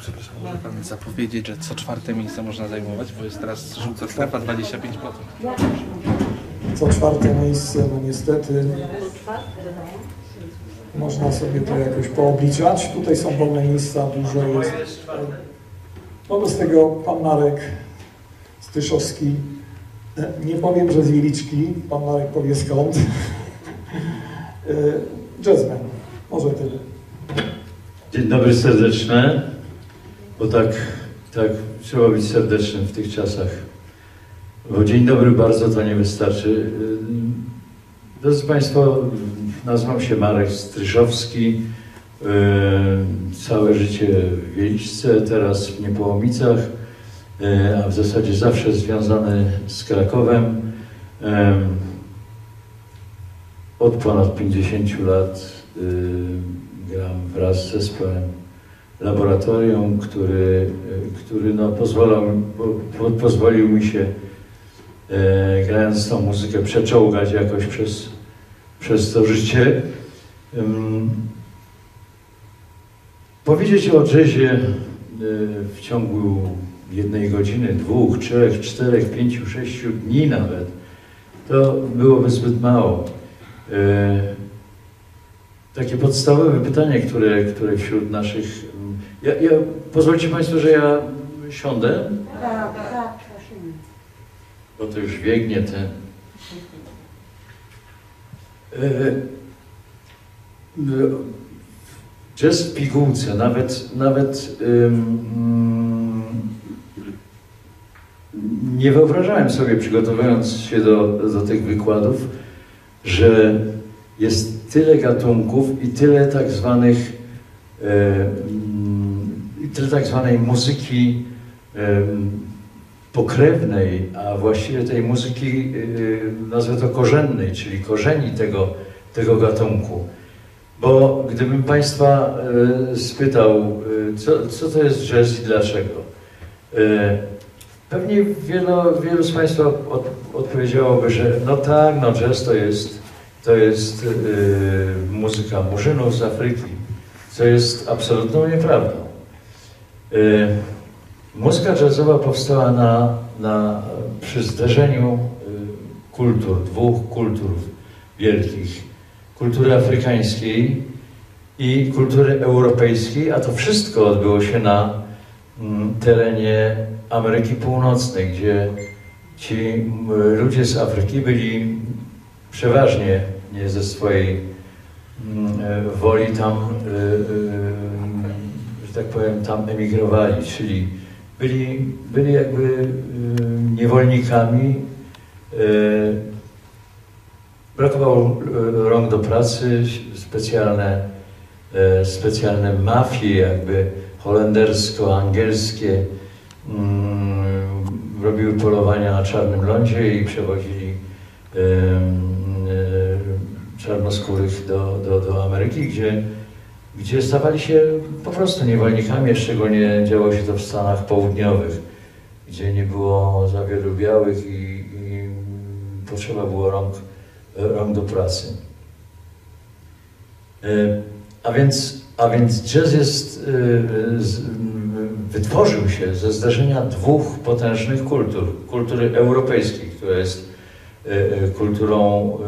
Przepraszam, może pan zapowiedzieć, że co czwarte miejsce można zajmować, bo jest teraz żółta strefa 25%. Co czwarte miejsce, no niestety można sobie to jakoś poobliczać. Tutaj są wolne miejsca, dużo jest. Wobec tego pan Marek Styszowski, e, nie powiem, że z Wiliczki, pan Marek powie skąd. E, Jazzman, może tyle. Dzień dobry serdeczne, bo tak, tak trzeba być serdecznym w tych czasach. Bo dzień dobry bardzo to nie wystarczy. Drodzy Państwo, nazywam się Marek Stryszowski. Yy, Całe życie w Wieliczce, teraz w Niepołomicach, yy, a w zasadzie zawsze związany z Krakowem. Yy, Od ponad 50 lat yy, gram wraz z zespołem laboratorium, który, który no pozwalał, po, pozwolił mi się e, grając tą muzykę przeczołgać jakoś przez, przez to życie. Ym, powiedzieć o jazzie e, w ciągu jednej godziny, dwóch, trzech, czterech, pięciu, sześciu dni nawet, to byłoby zbyt mało. E, takie podstawowe pytanie, które, które wśród naszych. Ja, ja, pozwólcie Państwo, że ja siądę, Tak, tak, bo to już biegnie te. E, no, Jazz w pigułce, nawet, nawet ym, nie wyobrażałem sobie, przygotowując się do, do tych wykładów, że jest tyle gatunków i tyle tak zwanych e, mm, tyle tak zwanej muzyki e, pokrewnej, a właściwie tej muzyki, e, nazwę to korzennej, czyli korzeni tego, tego gatunku. Bo gdybym Państwa e, spytał, e, co, co to jest jazz i dlaczego, e, pewnie wielu, wielu z Państwa od, odpowiedziałoby, że no tak, no jazz to jest to jest y, muzyka murzynów z Afryki, co jest absolutną nieprawdą. Y, muzyka jazzowa powstała na, na, przy zderzeniu y, kultur, dwóch kultur wielkich. Kultury afrykańskiej i kultury europejskiej, a to wszystko odbyło się na mm, terenie Ameryki Północnej, gdzie ci ludzie z Afryki byli przeważnie nie ze swojej mm, e, woli tam, e, e, że tak powiem, tam emigrowali, czyli byli, byli jakby niewolnikami. Brakowało rąk do pracy, specjalne, specjalne mafie jakby holendersko-angielskie mm, robiły polowania na czarnym lądzie i przewozili czarnoskórych do, do, do Ameryki, gdzie, gdzie stawali się po prostu niewolnikami, szczególnie działo się to w Stanach Południowych, gdzie nie było za wielu białych i, i potrzeba było rąk, rąk do pracy. E, a więc, a więc jazz jest, e, wytworzył się ze zdarzenia dwóch potężnych kultur. Kultury europejskiej, która jest e, kulturą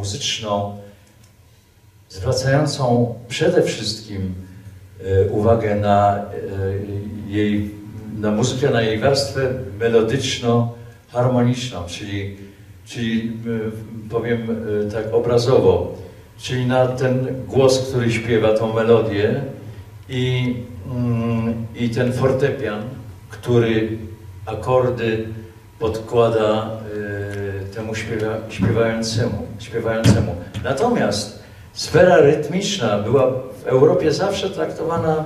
muzyczną, zwracającą przede wszystkim e, uwagę na e, jej, na muzykę, na jej warstwę melodyczno-harmoniczną, czyli, czyli e, powiem tak obrazowo, czyli na ten głos, który śpiewa tą melodię i, mm, i ten fortepian, który akordy podkłada temu śpiewa, śpiewającemu, śpiewającemu. Natomiast sfera rytmiczna była w Europie zawsze traktowana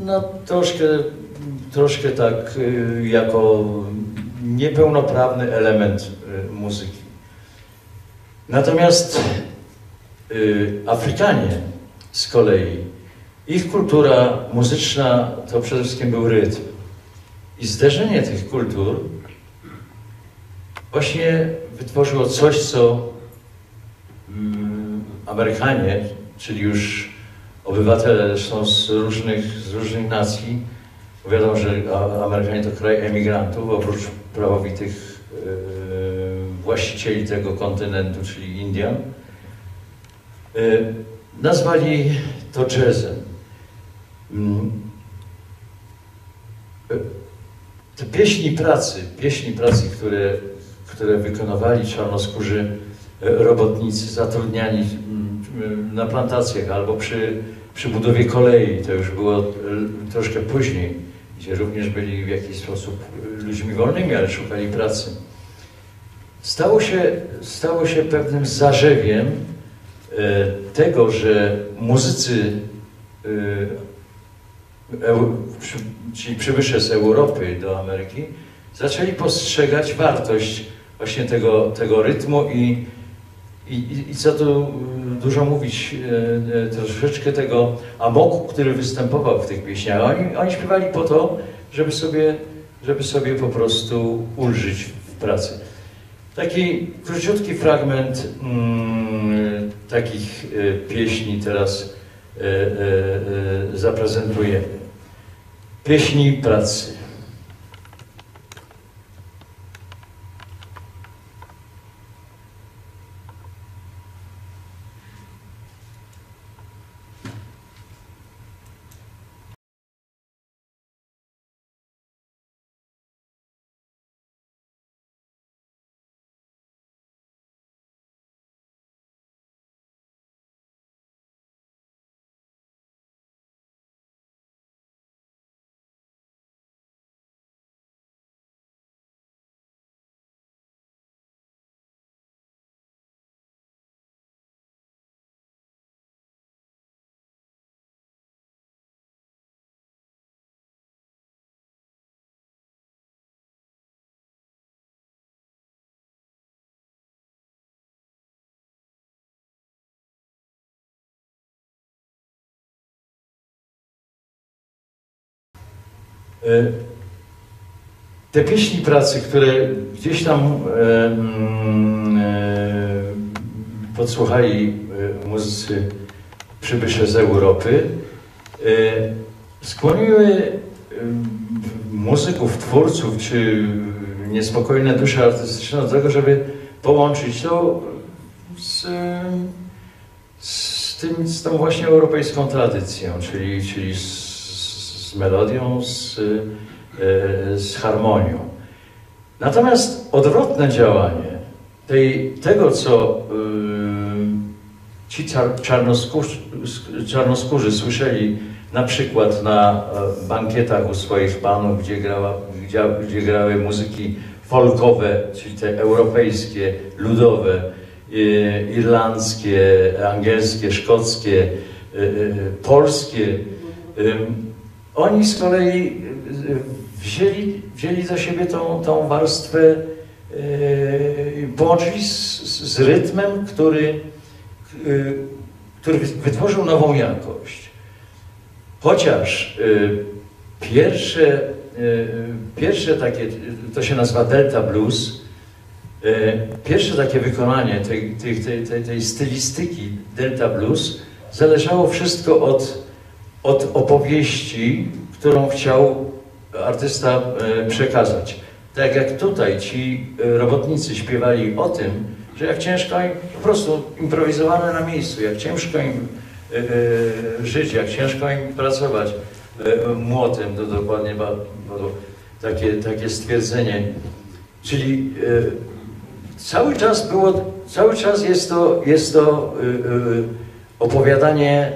no, troszkę, troszkę tak y, jako niepełnoprawny element y, muzyki. Natomiast y, Afrykanie z kolei, ich kultura muzyczna to przede wszystkim był rytm. I zderzenie tych kultur właśnie wytworzyło coś, co mm, Amerykanie, czyli już obywatele z różnych, z różnych nacji. Wiadomo, że Amerykanie to kraj emigrantów, oprócz prawowitych e, właścicieli tego kontynentu, czyli Indian. E, Nazwali to jazzem. Mm. E, Te pieśni pracy, pieśni pracy, które, które wykonywali czarnoskórzy e, robotnicy zatrudniani mm, na plantacjach albo przy, przy budowie kolei, to już było e, troszkę później, gdzie również byli w jakiś sposób e, ludźmi wolnymi, ale szukali pracy. Stało się, stało się pewnym zarzewiem tego, że muzycy, ci przybysze z Europy do Ameryki, zaczęli postrzegać wartość właśnie tego, tego rytmu i, i, i- co tu y, dużo mówić, e, e, troszeczkę tego amoku, który występował w tych pieśniach. Oni, oni śpiewali po to, żeby sobie, żeby sobie po prostu ulżyć w pracy. Taki króciutki fragment mm, takich pieśni teraz e, zaprezentujemy. Pieśni pracy. Te pieśni pracy, które gdzieś tam e, mm, e, podsłuchali muzycy przybysze z Europy, skłoniły muzyków, twórców czy niespokojne dusze artystyczne do tego, żeby połączyć to z, z, tym, z tą właśnie europejską tradycją, czyli, czyli z, z melodią, z, e, z harmonią. Natomiast odwrotne działanie tej, tego, co ci czar, czarnoskórzy, czarnoskórzy słyszeli na przykład na e, bankietach u swoich panów, gdzie, grała, gdzie, gdzie grały muzyki folkowe, czyli te europejskie, ludowe, irlandzkie, angielskie, szkockie, y, polskie. Oni z kolei y, wzięli, wzięli za siebie tą, tą warstwę, y, połączyli z, z, rytmem, który, y, który wytworzył nową jakość. Chociaż pierwsze, pierwsze takie, to się nazywa Delta Blues, pierwsze takie wykonanie tej, tej, tej, tej stylistyki Delta Blues zależało wszystko od, od opowieści, którą chciał artysta e, przekazać. Tak jak tutaj ci e, robotnicy śpiewali o tym, że jak ciężko im, po prostu improwizowane na miejscu, jak ciężko im e, żyć, jak ciężko im pracować młotem, to dokładnie ba, bo takie, takie stwierdzenie. Czyli cały czas było, cały czas jest to, jest to opowiadanie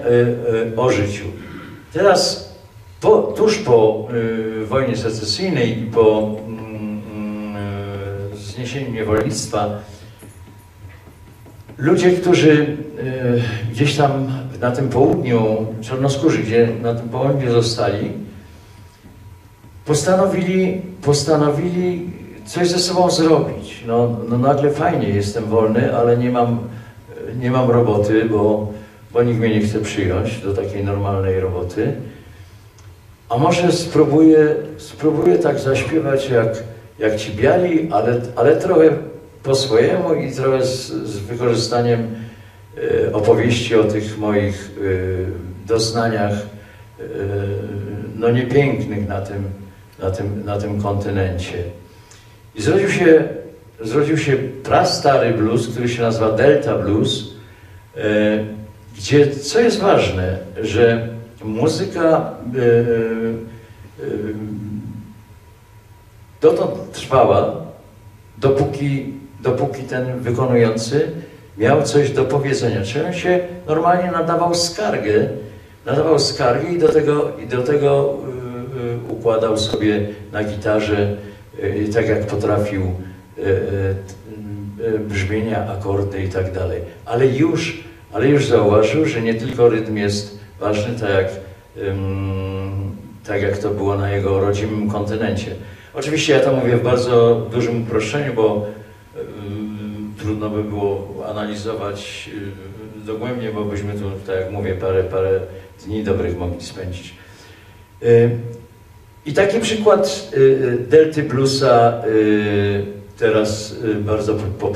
o życiu. Teraz po, tuż po y, wojnie secesyjnej i po mm, y, zniesieniu niewolnictwa ludzie, którzy y, gdzieś tam na tym południu, czarnoskórzy, gdzie na tym południu zostali, postanowili, postanowili coś ze sobą zrobić. No, no nagle fajnie, jestem wolny, ale nie mam, nie mam roboty, bo, bo nikt mnie nie chce przyjąć do takiej normalnej roboty. A może spróbuję, spróbuję tak zaśpiewać jak, jak ci biali, ale, ale trochę po swojemu i trochę z, z wykorzystaniem e, opowieści o tych moich e, doznaniach e, no niepięknych na tym, na tym, na tym kontynencie. I zrodził się, zrodził się prastary blues, który się nazywa Delta Blues, gdzie, co jest ważne, że muzyka e, e, dotąd trwała, dopóki, dopóki ten wykonujący miał coś do powiedzenia. Czy on się normalnie nadawał skargę, nadawał skargę i do tego, i do tego y, y, układał sobie na gitarze, tak jak potrafił, brzmienia, akordy i tak dalej. Ale już, ale już zauważył, że nie tylko rytm jest ważny, tak jak, ym, tak jak to było na jego rodzimym kontynencie. Oczywiście ja to mówię w bardzo dużym uproszczeniu, bo y, trudno by było analizować y, dogłębnie, bo byśmy tu, tak jak mówię, parę, parę dni dobrych mogli spędzić. Y, I taki przykład y, y, Delty Bluesa teraz bardzo po-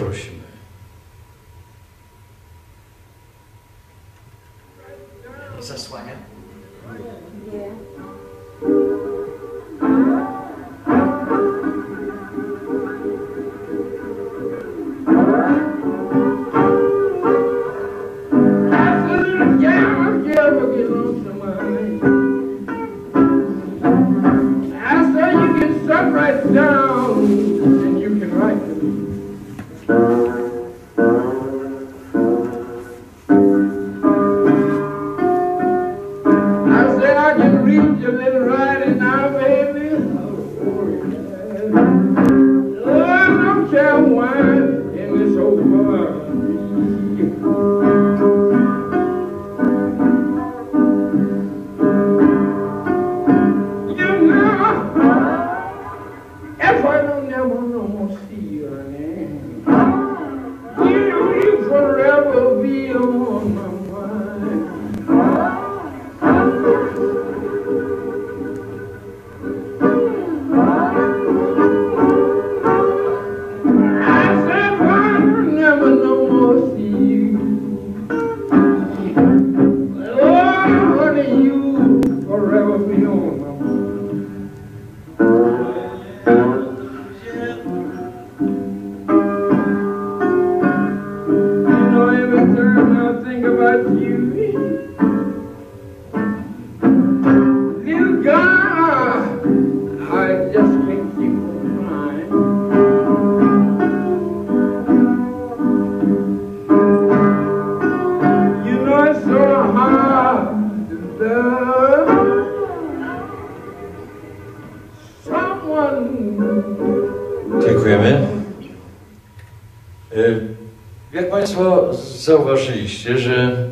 zauważyliście, że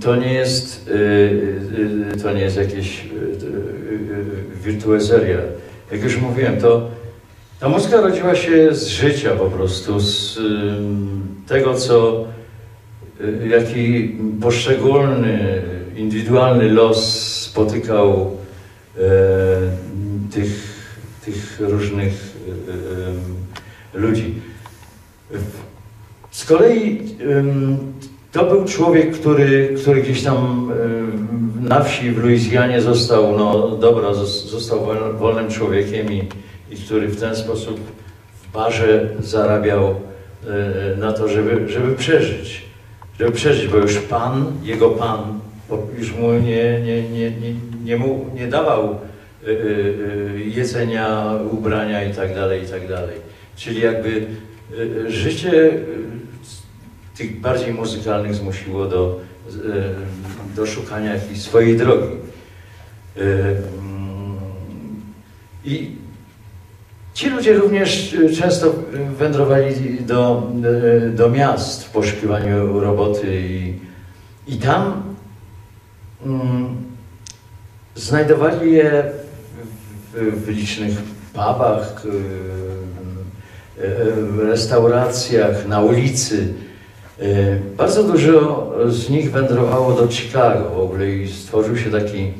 to nie jest, y, y, y, to nie jest jakieś wirtuazeria. Jak już mówiłem, to ta muzyka rodziła się z życia po prostu, z tego, co jaki poszczególny, indywidualny los spotykał e, tych, tych różnych ludzi. Z kolei to był człowiek, który, który gdzieś tam em, na wsi w Luizjanie został, no dobra, zos- został wol- wolnym człowiekiem i, i który w ten sposób w barze zarabiał e, na to, żeby, żeby przeżyć. Żeby przeżyć, bo już Pan, jego Pan, już mu nie, nie, nie, nie, nie, mu, nie dawał y, jedzenia, ubrania i tak dalej, i tak. Czyli jakby życie tych bardziej muzykalnych zmusiło do, y, do szukania jakiejś swojej drogi. Y, mm, I Ci ludzie również y, często wędrowali do, do miast w poszukiwaniu roboty i, i tam mm, znajdowali je w, w, licznych pubach, restauracjach, na ulicy. Y, Bardzo dużo z nich wędrowało do Chicago w ogóle i stworzył się taki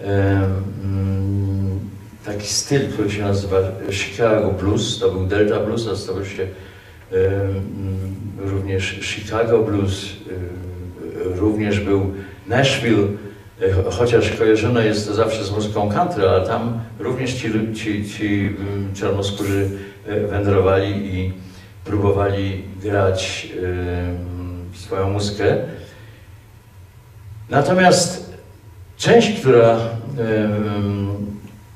mm, taki styl, który się nazywa Chicago Blues, to był Delta Blues, a stał się również Chicago Blues, y, również był Nashville, e, cho- chociaż kojarzone jest to zawsze z muzyką country, ale tam również ci, ci, ci mm, czarnoskórzy e, wędrowali i próbowali grać swoją muzykę. Natomiast część, która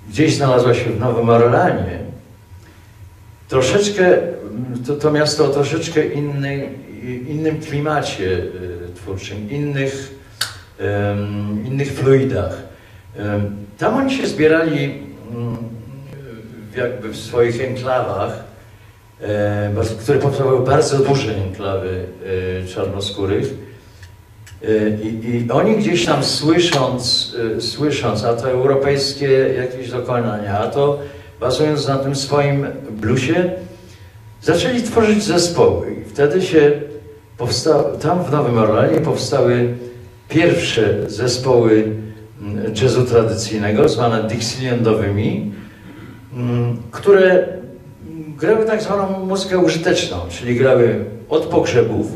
gdzieś znalazła się w Nowym Orleanie, troszeczkę, to, to miasto o troszeczkę innym klimacie y, twórczym, innych, innych fluidach. Tam oni się zbierali mm, jakby w swoich enklawach, e, które powstawały bardzo duże enklawy e, czarnoskórych. E, I, I oni gdzieś tam słysząc, e, słysząc, a to europejskie jakieś dokonania, a to bazując na tym swoim bluesie, zaczęli tworzyć zespoły. I wtedy się powsta- tam w Nowym Orlanie powstały pierwsze zespoły mm, jazzu tradycyjnego, zwane Dixielandowymi, mm, które grały tak zwaną muzykę użyteczną, czyli grały od pogrzebów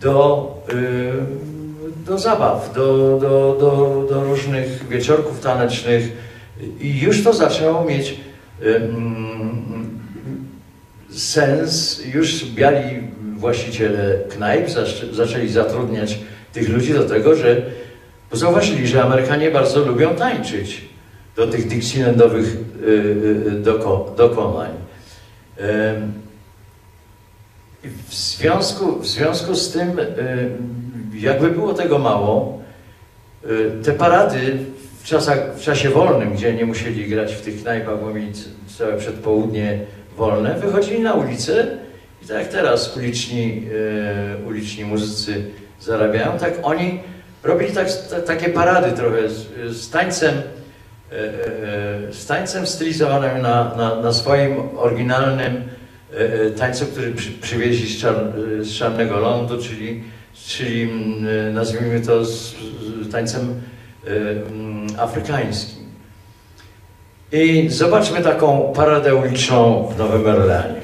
do, y, do zabaw, do, do, do, do różnych wieczorków tanecznych i już to zaczęło mieć y, mm, sens, już biali właściciele knajp zaczę- zaczęli zatrudniać tych ludzi do tego, że bo zauważyli, że Amerykanie bardzo lubią tańczyć do tych Dixielandowych y, y, doko, dokonań. W związku, w związku z tym, jakby było tego mało, y, te parady w, czasach, w czasie wolnym, gdzie nie musieli grać w tych knajpach, bo mieli całe przedpołudnie wolne, wychodzili na ulicę i tak jak teraz uliczni, y, uliczni muzycy zarabiają, tak oni robili tak, ta, takie parady trochę z, z tańcem, e, e, z tańcem stylizowanym na, na, na swoim oryginalnym e, e, tańcu, który przy, przywieźli z, czar, z Czarnego Lądu, czyli, czyli mm, e, nazwijmy to z, tańcem e, mm, afrykańskim. I zobaczmy taką paradę uliczną w Nowym Orleanie.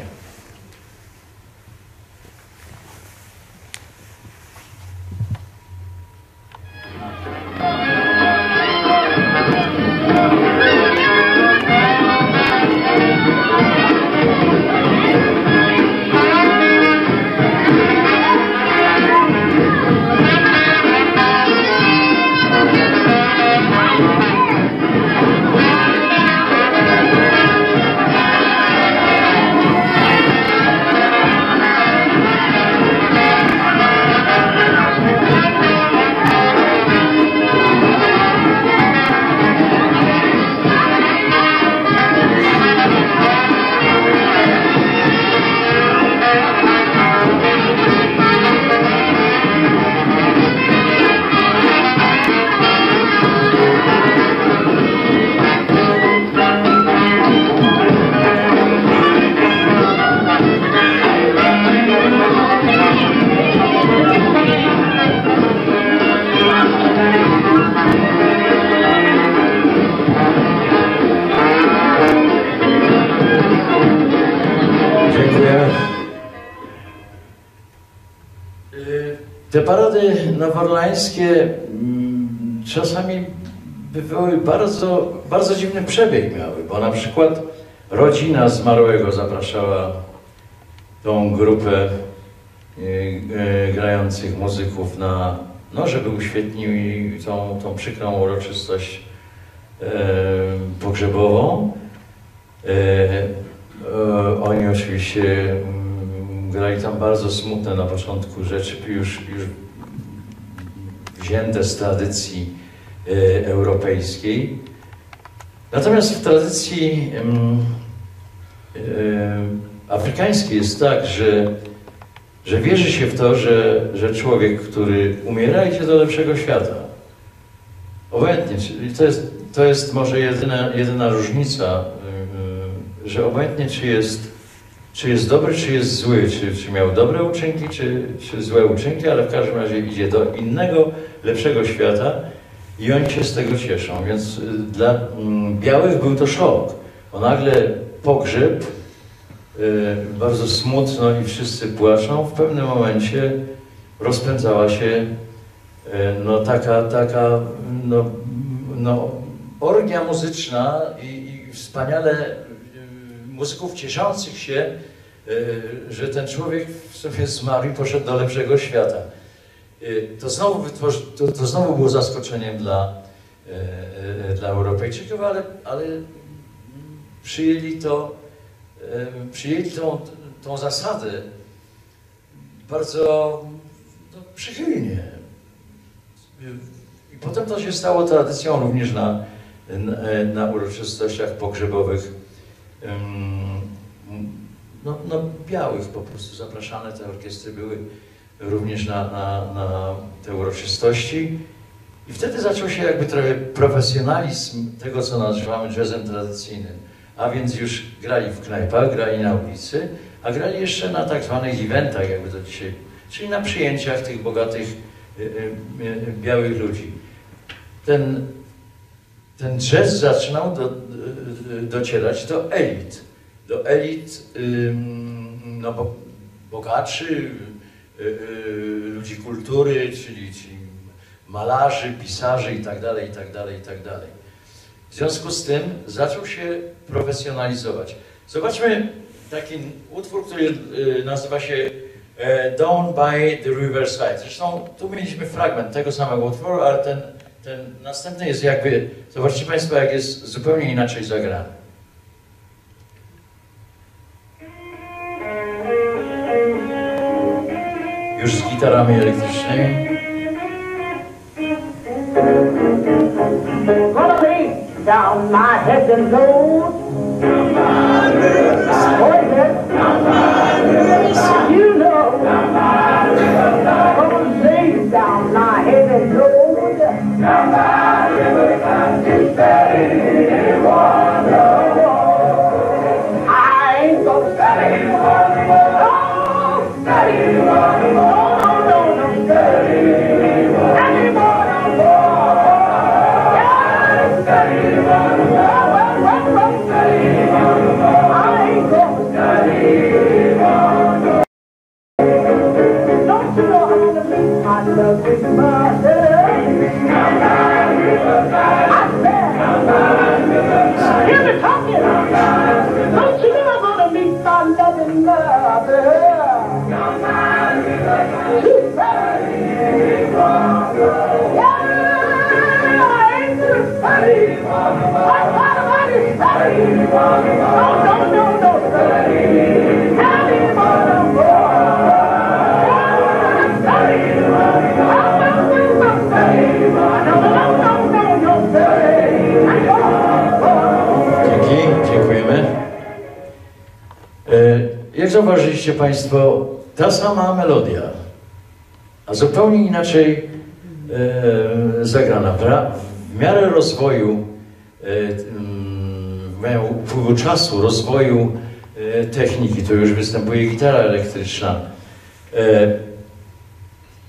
Noworlańskie mm, czasami bywały bardzo, bardzo dziwny przebieg miały, bo na przykład rodzina zmarłego zapraszała tą grupę y, y, grających muzyków na, no żeby uświetnili tą, tą przykrą uroczystość e, pogrzebową. E, e, oni oczywiście mm, grali tam bardzo smutne na początku rzeczy, już, już wzięte z tradycji e, europejskiej. Natomiast w tradycji e, afrykańskiej jest tak, że, że wierzy się w to, że, że człowiek, który umiera, idzie do lepszego świata. Obojętnie, to jest, to jest może jedyna, jedyna różnica, yy, że obojętnie czy jest, czy jest dobry, czy jest zły, czy, czy miał dobre uczynki, czy, czy złe uczynki, ale w każdym razie idzie do innego, lepszego świata i oni się z tego cieszą. Więc y, dla mm, białych był to szok, bo nagle pogrzeb, y, bardzo smutno i wszyscy płaczą, w pewnym momencie rozpędzała się e, no taka, taka no, no, orgia muzyczna i, i wspaniale muzyków cieszących się, e, że ten człowiek w sobie zmarł i poszedł do lepszego świata. E, To znowu, wytworzy, to, to znowu było zaskoczeniem dla, e, dla Europejczyków, ale, ale przyjęli to, przyjęli tą, tą zasadę bardzo no, przychylnie. I potem to się stało tradycją również na, na, na uroczystościach pogrzebowych no, no, białych po prostu. Zapraszane te orkiestry były również na, na, na te uroczystości. I wtedy zaczął się jakby trochę profesjonalizm tego, co nazywamy jazzem tradycyjnym. A więc już grali w knajpach, grali na ulicy, a grali jeszcze na tak zwanych eventach, jakby to dzisiaj, czyli na przyjęciach tych bogatych y, y, y, białych ludzi. Ten, ten jazz zaczynał do, y, docierać do elit, do elit no, y, y, ludzi kultury, czyli, malarzy, pisarzy itd., itd., itd. W związku z tym zaczął się profesjonalizować. Zobaczmy taki utwór, który y, nazywa się e, Down by the Riverside. Zresztą tu mieliśmy fragment tego samego utworu, ale ten, ten następny jest jakby, zobaczcie Państwo, jak jest zupełnie inaczej zagrany. Już z gitarami elektrycznymi. Down my head and load. Oh, yes. You know. Gonna lay down Jak zauważyliście Państwo, ta sama melodia, a zupełnie inaczej e, zagrana. W miarę rozwoju, e, miarę upływu czasu, rozwoju e, techniki, to już występuje gitara elektryczna. E,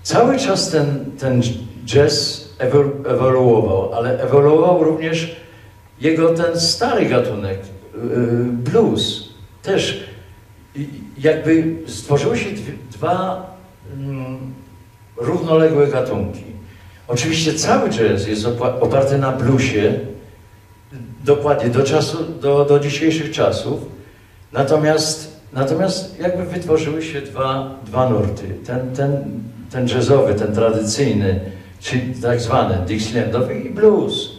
Cały czas ten, ten jazz ewol- ewoluował, ale ewoluował również jego ten stary gatunek, y, blues, też jakby stworzyły się dwa mm, równoległe gatunki. Oczywiście cały jazz jest opa- oparty na bluesie, dokładnie do, czasu, do, do dzisiejszych czasów, natomiast, natomiast jakby wytworzyły się dwa, dwa nurty. Ten, ten, ten jazzowy, ten tradycyjny, czyli tak zwany Dixielandowy i blues.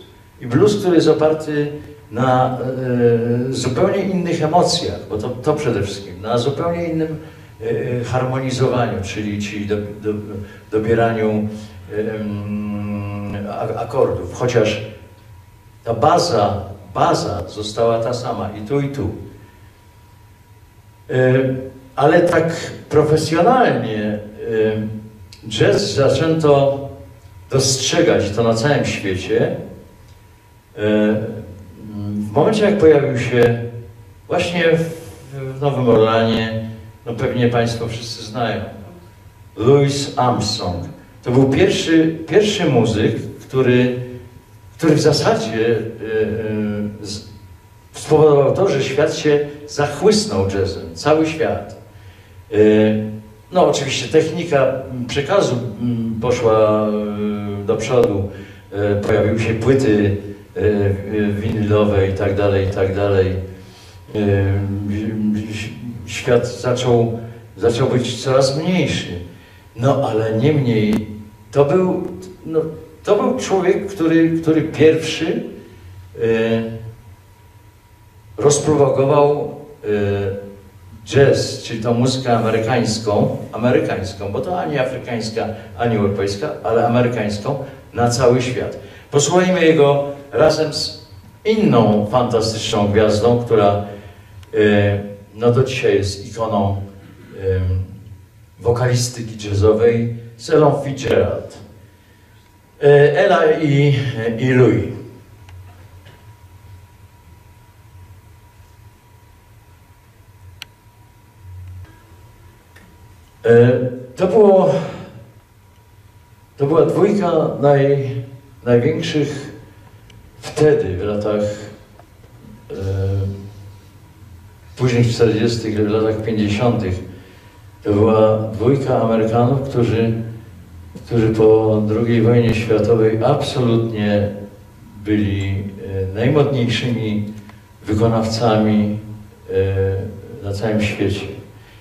I blues, który jest oparty na e, zupełnie innych emocjach, bo to, to przede wszystkim, na zupełnie innym e, harmonizowaniu, czyli, czyli do, do, dobieraniu e, akordów. Chociaż ta baza, baza została ta sama i tu, i tu. E, Ale tak profesjonalnie e, jazz zaczęto dostrzegać to na całym świecie. E, W momencie, jak pojawił się właśnie w Nowym Orlanie, no pewnie Państwo wszyscy znają, Louis Armstrong. To był pierwszy, pierwszy muzyk, który, który w zasadzie e, e, spowodował to, że świat się zachłysnął jazzem, cały świat. E, No oczywiście technika przekazu mm, poszła do przodu, pojawiły się płyty winylowe i tak dalej, i tak dalej. Świat zaczął, zaczął być coraz mniejszy. No ale niemniej to był, no, to był człowiek, który, który pierwszy e, rozpropagował e, jazz, czyli tą muzykę amerykańską, amerykańską, bo to ani afrykańska, ani europejska, ale amerykańską na cały świat. Posłuchajmy jego razem z inną fantastyczną gwiazdą, która e, no do dzisiaj jest ikoną wokalistyki jazzowej, Ellą Fitzgerald. E, Ella i, i Louis. E, To było, to była dwójka naj, największych wtedy, w latach e, późnych 40., w latach 50. To była dwójka Amerykanów, którzy, którzy po II wojnie światowej absolutnie byli e, najmodniejszymi wykonawcami e, na całym świecie.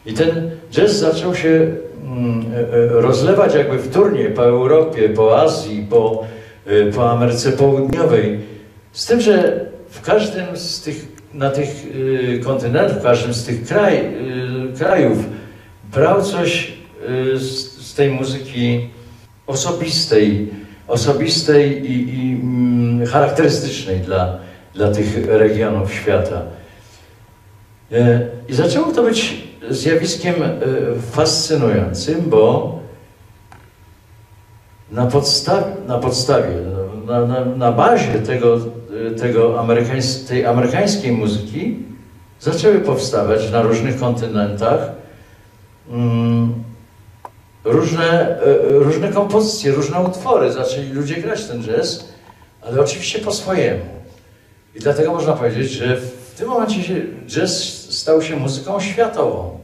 I ten jazz zaczął się mm, e, rozlewać jakby wtórnie po Europie, po Azji, po, po Ameryce Południowej. Z tym, że w każdym z tych, na tych kontynentach, w każdym z tych kraj, krajów brał coś z, z tej muzyki osobistej, osobistej i, i mm, charakterystycznej dla, dla tych regionów świata. E, I zaczęło to być zjawiskiem e, fascynującym, bo na, podstaw, na podstawie, na, na, na bazie tego, e, tego amerykańs, tej amerykańskiej muzyki zaczęły powstawać na różnych kontynentach mm, różne, e, różne kompozycje, różne utwory. Zaczęli ludzie grać ten jazz, ale oczywiście po swojemu. I dlatego można powiedzieć, że w tym momencie się, jazz stał się muzyką światową.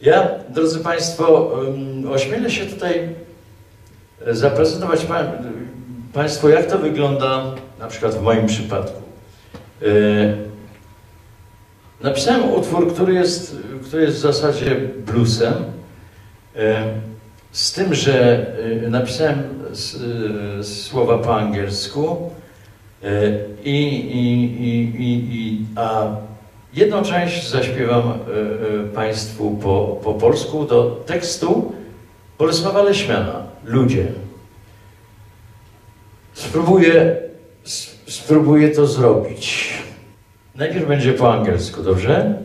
Ja, drodzy Państwo, ośmielę się tutaj e, zaprezentować pa, Państwu, jak to wygląda na przykład w moim przypadku. E, napisałem utwór, który jest, który jest w zasadzie bluesem, z tym, że e, napisałem e, słowa po angielsku, E, I, i, i, i, a jedną część zaśpiewam Państwu po, po polsku do tekstu Bolesława Leśmiana, Ludzie. Spróbuję, spróbuję to zrobić. Najpierw będzie po angielsku, dobrze?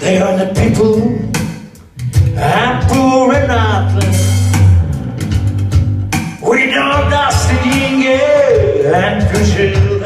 They are the people, apple and apple. We don't dust the and conceal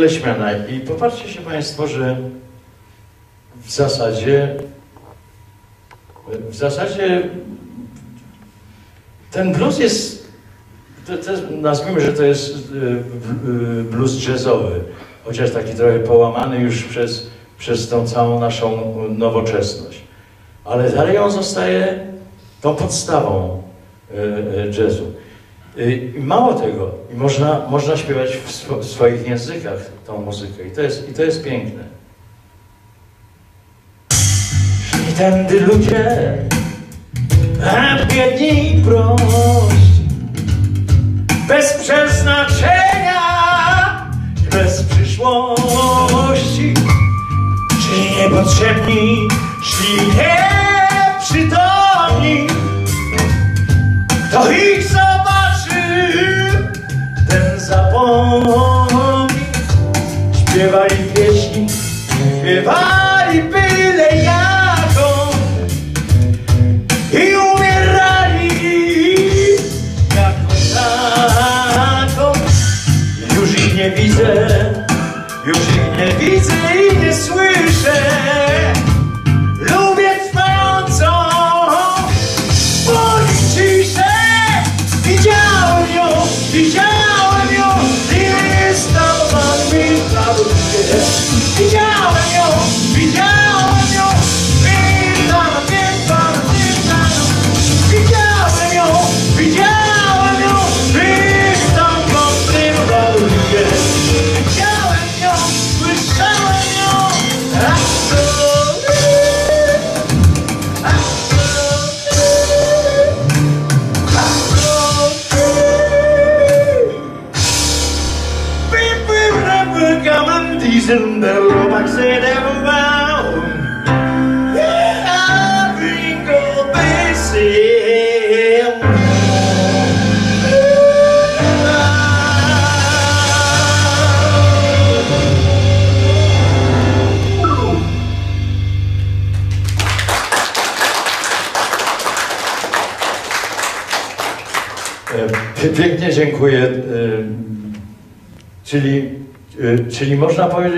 Leśmiana. I popatrzcie się Państwo, że w zasadzie w zasadzie ten blues jest, to, to, nazwijmy, że to jest y, y, blues jazzowy, chociaż taki trochę połamany już przez, przez tą całą naszą nowoczesność. Ale dalej on zostaje tą podstawą e, e, jazzu. Y, I mało tego, i można, można śpiewać w, swo, w swoich językach tą muzykę i to jest, i to jest piękne. Szli tędy ludzie, a biedni i prości, bez przeznaczenia i bez przyszłości.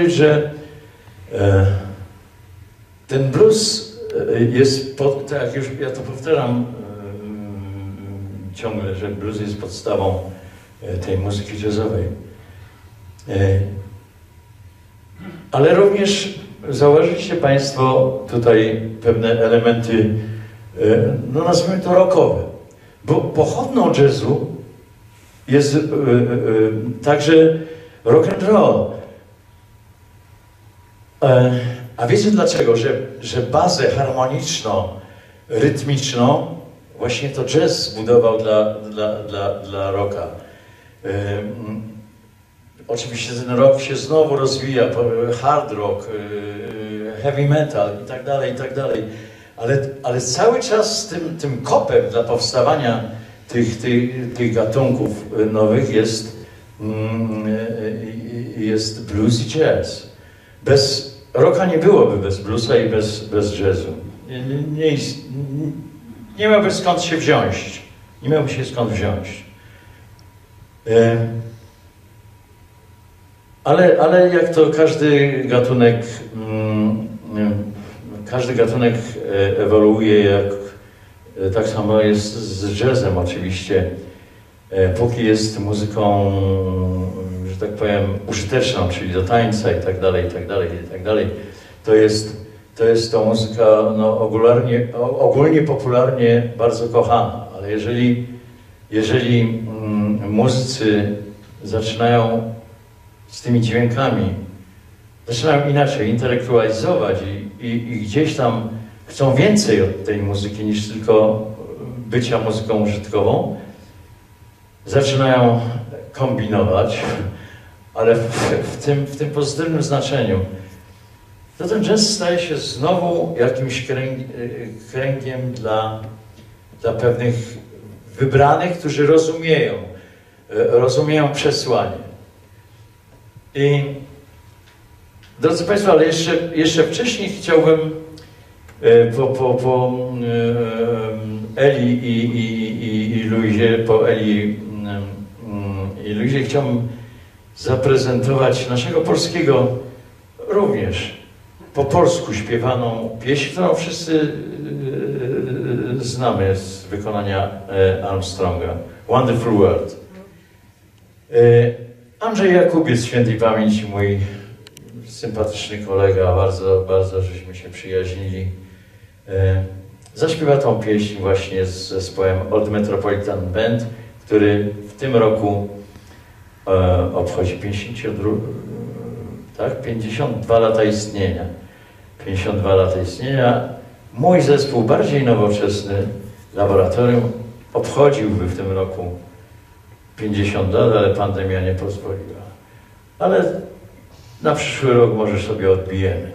Powiedzieć, że e, ten blues e, jest, pod, tak jak już ja to powtarzam e, ciągle, że blues jest podstawą tej muzyki jazzowej. Ale również zauważyliście Państwo tutaj pewne elementy, no nazwijmy to rockowe. Bo pochodną jazzu jest także rock and roll. E, a wiecie dlaczego? Że, że bazę harmoniczną, rytmiczną właśnie to jazz zbudował dla, dla, dla, dla rocka. Mm, oczywiście ten rock się znowu rozwija, hard rock, e, heavy metal i tak dalej, i tak dalej. Ale, ale cały czas tym, tym kopem dla powstawania tych, tych, tych gatunków nowych jest, mm, e, jest blues i jazz. Bez rocka nie byłoby bez bluesa i bez, bez jazzu. Nie, nie, nie, nie miałby skąd się wziąć. Nie miałby się skąd wziąć. E, ale, ale jak to każdy gatunek, mm, każdy gatunek e, ewoluuje, jak e, tak samo jest z jazzem oczywiście. E, Póki jest muzyką, tak powiem, użyteczną, czyli do tańca i tak dalej, i tak dalej, i tak dalej, to jest, to jest to muzyka no, ogólnie, ogólnie popularnie bardzo kochana. Ale jeżeli, jeżeli mm, muzycy zaczynają z tymi dźwiękami, zaczynają inaczej intelektualizować i, i, i gdzieś tam chcą więcej od tej muzyki niż tylko bycia muzyką użytkową, zaczynają kombinować, ale w, w, tym, w tym pozytywnym znaczeniu, to ten jazz staje się znowu jakimś kręg, kręgiem dla, dla pewnych wybranych, którzy rozumieją, e, rozumieją przesłanie. I drodzy Państwo, ale jeszcze, jeszcze wcześniej chciałbym e, po, po, po Eli i, i, i, i Luizie, po Eli i Luizie chciałbym zaprezentować naszego polskiego również po polsku śpiewaną pieśń, którą wszyscy e, znamy z wykonania e, Armstronga. Wonderful World. E, Andrzej Jakubiec, świętej pamięci, mój sympatyczny kolega, bardzo, bardzo żeśmy się przyjaźnili. E, Zaśpiewa tą pieśń właśnie z zespołem Old Metropolitan Band, który w tym roku e, obchodzi 52, tak, 52 lata istnienia. 52 lata istnienia. Mój zespół, bardziej nowoczesny, laboratorium, obchodziłby w tym roku 50 lat, ale pandemia nie pozwoliła. Ale na przyszły rok może sobie odbijemy.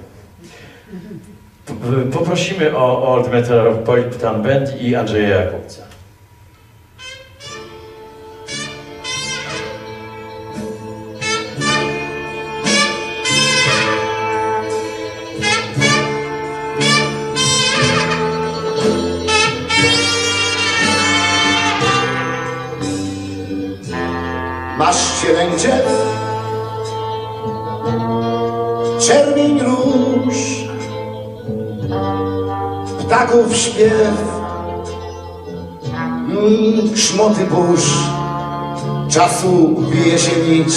Poprosimy o Old Metropolitan Band i Andrzeja Jakubca. Szmoty burz, czasu wije się nić.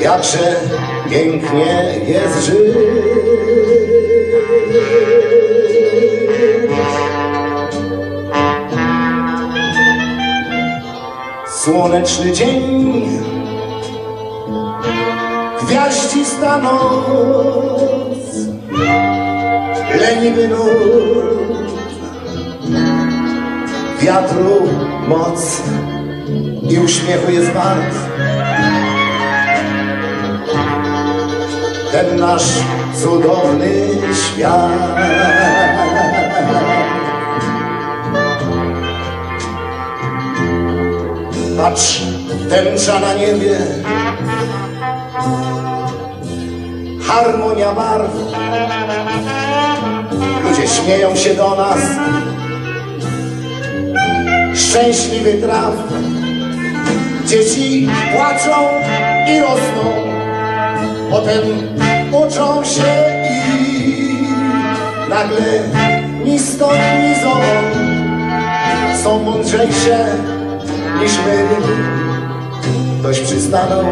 Jakże pięknie jest żyć. Słoneczny dzień, gwiaździsta noc, leniwy nurt, wiatru moc i uśmiechu jest wart. Ten nasz cudowny świat. Patrz, tęcza na niebie, harmonia barw. Ludzie śmieją się do nas, szczęśliwy traw. Dzieci płaczą i rosną, potem uczą się i nagle ni stąd, ni zowąd są mądrzejsze niż my. Ktoś przystanął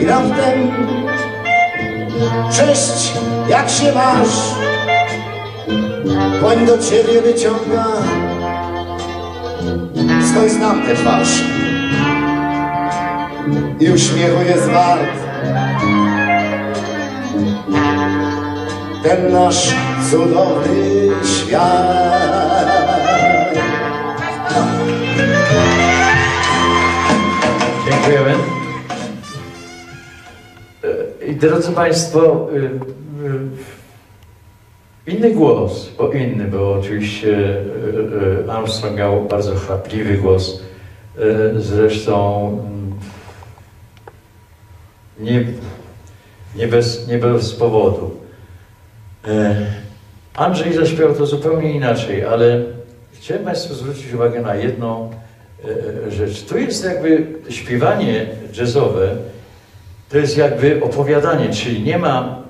i raptem Cześć, jak się masz? Dłoń do ciebie wyciąga Skąd znam tę twarz I uśmiechu jest wart Ten nasz cudowny świat. Dziękujemy. E, I drodzy Państwo, y, y, inny głos, bo inny, bo oczywiście y, y, Armstrong miał bardzo chrapliwy głos. Y, Zresztą mm, nie, nie, bez, nie bez powodu. E, Andrzej zaśpiewał to zupełnie inaczej, ale chciałem Państwu zwrócić uwagę na jedną e, rzecz. Tu jest jakby śpiewanie jazzowe, to jest jakby opowiadanie, czyli nie ma, e,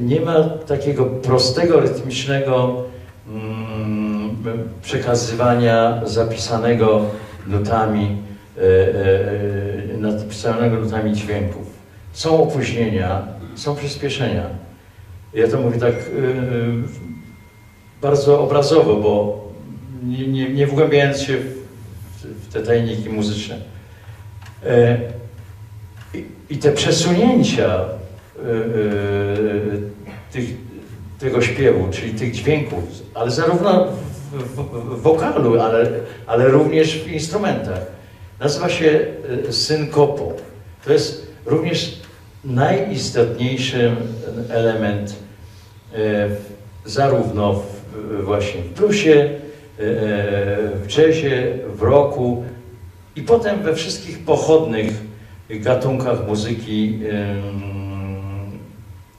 nie ma takiego prostego, rytmicznego mm, przekazywania zapisanego nutami, e, e, napisanego nutami dźwięków. Są opóźnienia, są przyspieszenia. Ja to mówię tak bardzo obrazowo, bo nie, nie, nie wgłębiając się w, te tajniki muzyczne. I, te przesunięcia tych, tego śpiewu, czyli tych dźwięków, ale zarówno w, wokalu, ale, ale również w instrumentach, nazywa się e, synkopą. To jest również najistotniejszy element zarówno w, właśnie w bluesie, w jazzie, w rocku i potem we wszystkich pochodnych gatunkach muzyki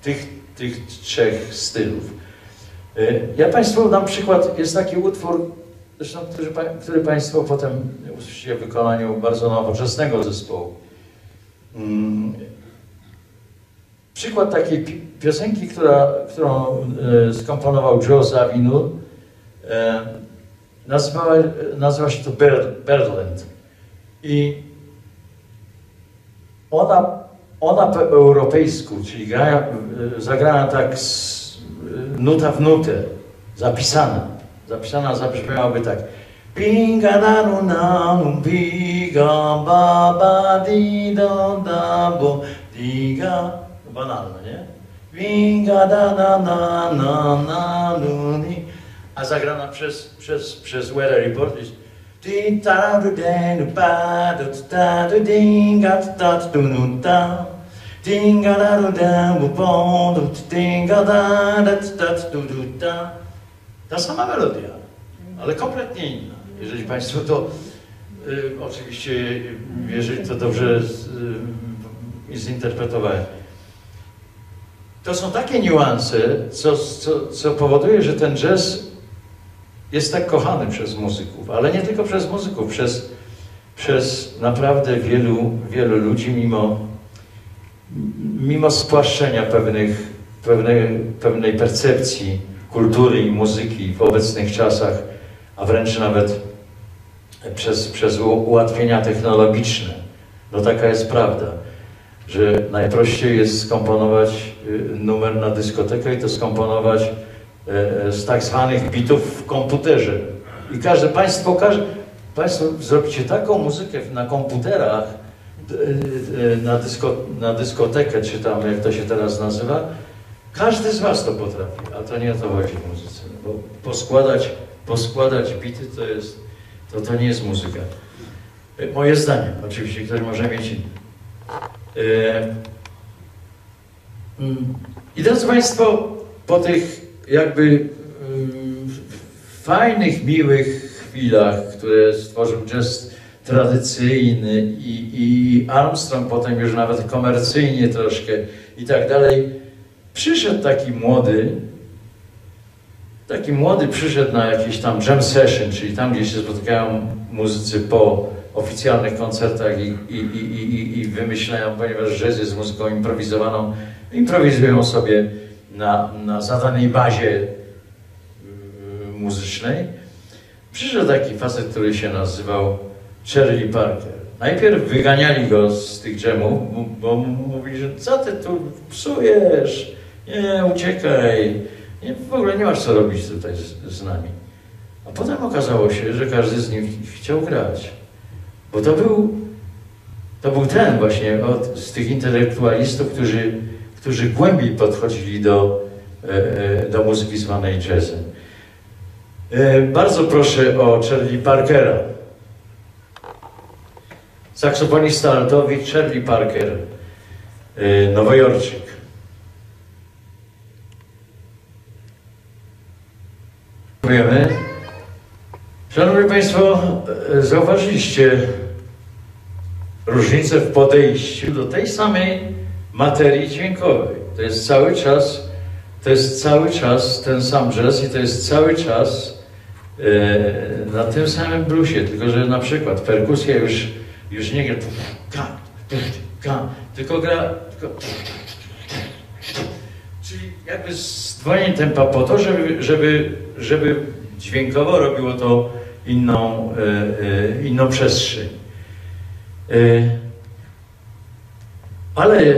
tych, tych trzech stylów. E, Ja Państwu dam przykład, jest taki utwór, zresztą, który, który Państwo potem usłyszycie w wykonaniu bardzo nowoczesnego zespołu. Mm, Przykład takiej pi- piosenki, która, którą e, skomponował Joe Zawinul, e, nazywała, nazywa się to Bird, Birdland. I ona, ona po europejsku, czyli gra, zagrana tak z, nuta w nutę, zapisana. Zapisana zabrzmiałaby tak. Pinga da nu na nu piga ba ba di do da bo diga. Banalne, nie? Pinga da na na na na nu. A zagrana przez, przez, przez Weather Report jest Di ta du den du ba du ta du dinga ta du nu ta Dinga da du da bu dinga da da da da Ta sama melodia, ale kompletnie inna. Jeżeli Państwo to y, oczywiście, jeżeli to dobrze y, zinterpretowałem. To są takie niuanse, co, co, co powoduje, że ten jazz jest tak kochany przez muzyków, ale nie tylko przez muzyków, przez, przez naprawdę wielu, wielu ludzi, mimo, mimo spłaszczenia pewnych, pewnej, pewnej percepcji kultury i muzyki w obecnych czasach, a wręcz nawet przez, przez ułatwienia technologiczne. No taka jest prawda, że najprościej jest skomponować y, numer na dyskotekę i to skomponować e, z tak zwanych bitów w komputerze. I każde państwo, każde, państwo zrobicie taką muzykę na komputerach, na, dysko, na dyskotekę, czy tam jak to się teraz nazywa, każdy z was to potrafi, a to nie o to chodzi w muzyce. Bo poskładać, poskładać bity to jest, to, to nie jest muzyka. E, Moje zdanie, oczywiście, ktoś może mieć inne. E, mm, I drodzy Państwo, po tych jakby mm, fajnych, miłych chwilach, które stworzył jazz tradycyjny i, i Armstrong potem już nawet komercyjnie troszkę i tak dalej, przyszedł taki młody, taki młody przyszedł na jakiś tam jam session, czyli tam, gdzie się spotykają muzycy po oficjalnych koncertach i, i, i, i, i wymyślają, ponieważ jazz jest muzyką improwizowaną, improwizują sobie na, na zadanej bazie yy, muzycznej. Przyszedł taki facet, który się nazywał Charlie Parker. Najpierw wyganiali go z tych dżemów, bo- bo mówili, że co ty tu psujesz, nie, uciekaj, nie, w ogóle nie masz co robić tutaj z, z nami. A potem okazało się, że każdy z nich chciał grać. Bo to był, to był ten właśnie od, z tych intelektualistów, którzy, którzy głębiej podchodzili do, e, e, do muzyki zwanej jazzem. E, Bardzo proszę o Charlie Parkera. Saksofonista altowy Charlie Parker, e, nowojorczyk. Dziękujemy. Szanowni Państwo, e, zauważyliście różnicę w podejściu do tej samej materii dźwiękowej. To jest cały czas, to jest cały czas ten sam jazz i to jest cały czas e, na tym samym bluesie, tylko że na przykład perkusja już, już nie gra tylko gra tylko, czyli jakby zdwojeniem tempa po to, żeby, żeby, żeby dźwiękowo robiło to inną, e, e, inną przestrzeń. E, ale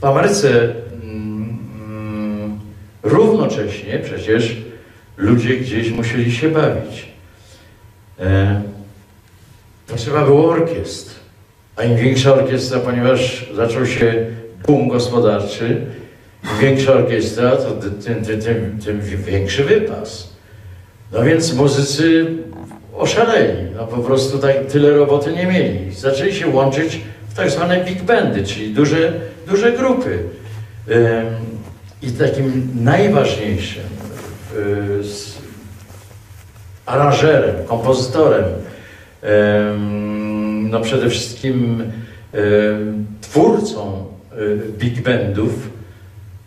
w Ameryce mm, równocześnie przecież ludzie gdzieś musieli się bawić. Potrzeba było orkiestr. A im większa orkiestra, ponieważ zaczął się boom gospodarczy, im większa orkiestra, to tym, tym, tym, tym większy wypas. No więc muzycy oszaleli, no po prostu tak tyle roboty nie mieli. Zaczęli się łączyć w tak zwane big bandy, czyli duże, duże grupy. I takim najważniejszym y, aranżerem, kompozytorem, no przede wszystkim twórcą y, big bandów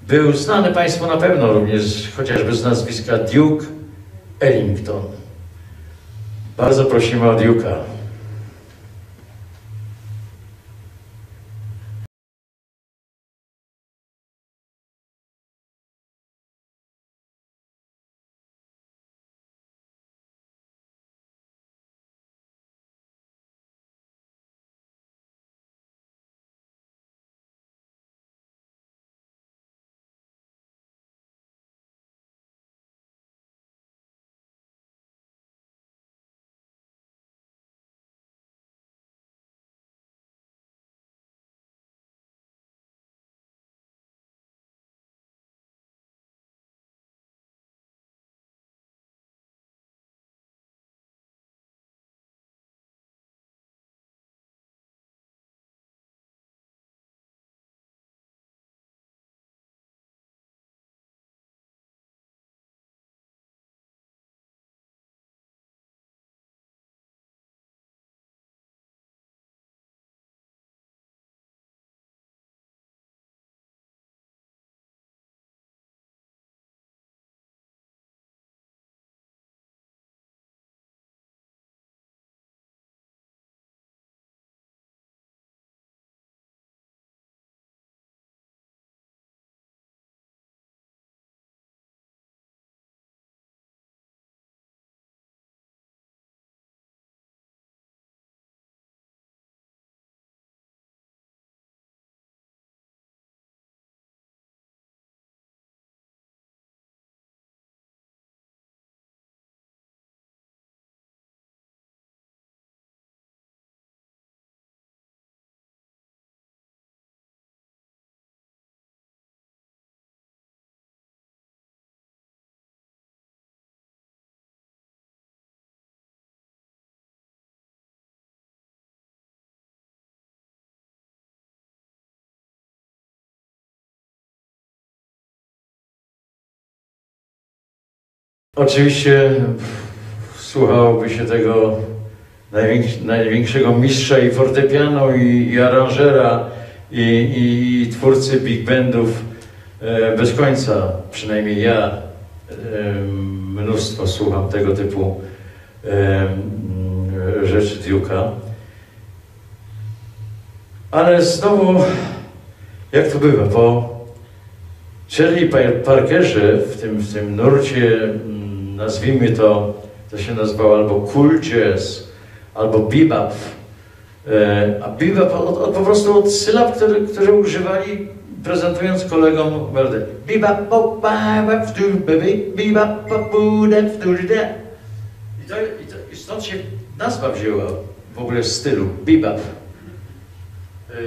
był znany Państwu na pewno również chociażby z nazwiska Duke Ellington. Bardzo prosimy o Duke'a. Oczywiście słuchałoby się tego najwięks- największego mistrza i fortepianu, i, i aranżera, i, i, i twórcy big bandów e, bez końca. Przynajmniej ja e, mnóstwo słucham tego typu e, rzeczy Duke'a. Ale znowu, jak to bywa, po Shirley Pa- Parkerze w tym, w tym nurcie, nazwijmy to, to się nazywało albo cool jazz, albo bebop. E, A bebop od, od, po prostu od sylab, które, które używali prezentując kolegom melodię. I, to, i, to, I stąd się nazwa wzięła w ogóle z stylu bebop. E, e,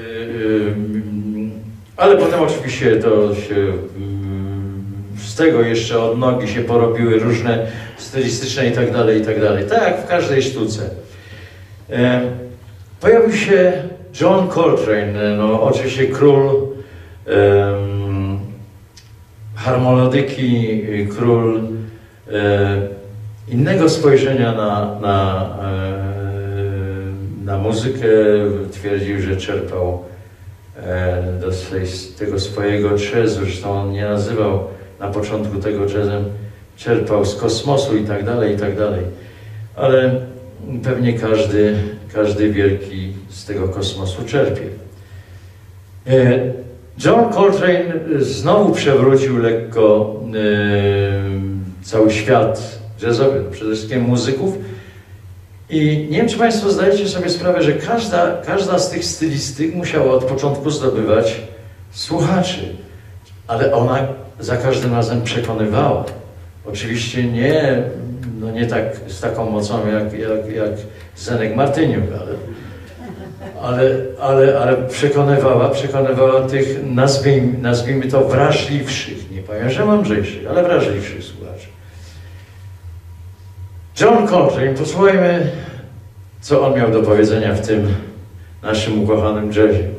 Ale potem oczywiście to się mm, z tego jeszcze od nogi się porobiły różne stylistyczne i tak dalej, i tak dalej. Tak jak w każdej sztuce. E, Pojawił się John Coltrane, no oczywiście król harmonodyki, król e, innego spojrzenia na, na, e, na muzykę. Twierdził, że czerpał e, do swej, tego swojego jazzu, zresztą on nie nazywał na początku tego jazzem, czerpał z kosmosu i tak dalej, i tak dalej. Ale pewnie każdy, każdy wielki z tego kosmosu czerpie. E, John Coltrane znowu przewrócił lekko e, cały świat jazzowy, przede wszystkim muzyków. I nie wiem, czy Państwo zdajecie sobie sprawę, że każda, każda z tych stylistyk musiała od początku zdobywać słuchaczy, ale ona za każdym razem przekonywała. Oczywiście nie, no nie tak z taką mocą jak, jak, jak Zenek Martyniuk, ale, ale, ale, ale przekonywała, przekonywała tych, nazwijmy, nazwijmy to, wrażliwszych, nie powiem, że mądrzejszych, ale wrażliwszych słuchaczy. John Coltrane, posłuchajmy, co on miał do powiedzenia w tym naszym ukochanym jazzie.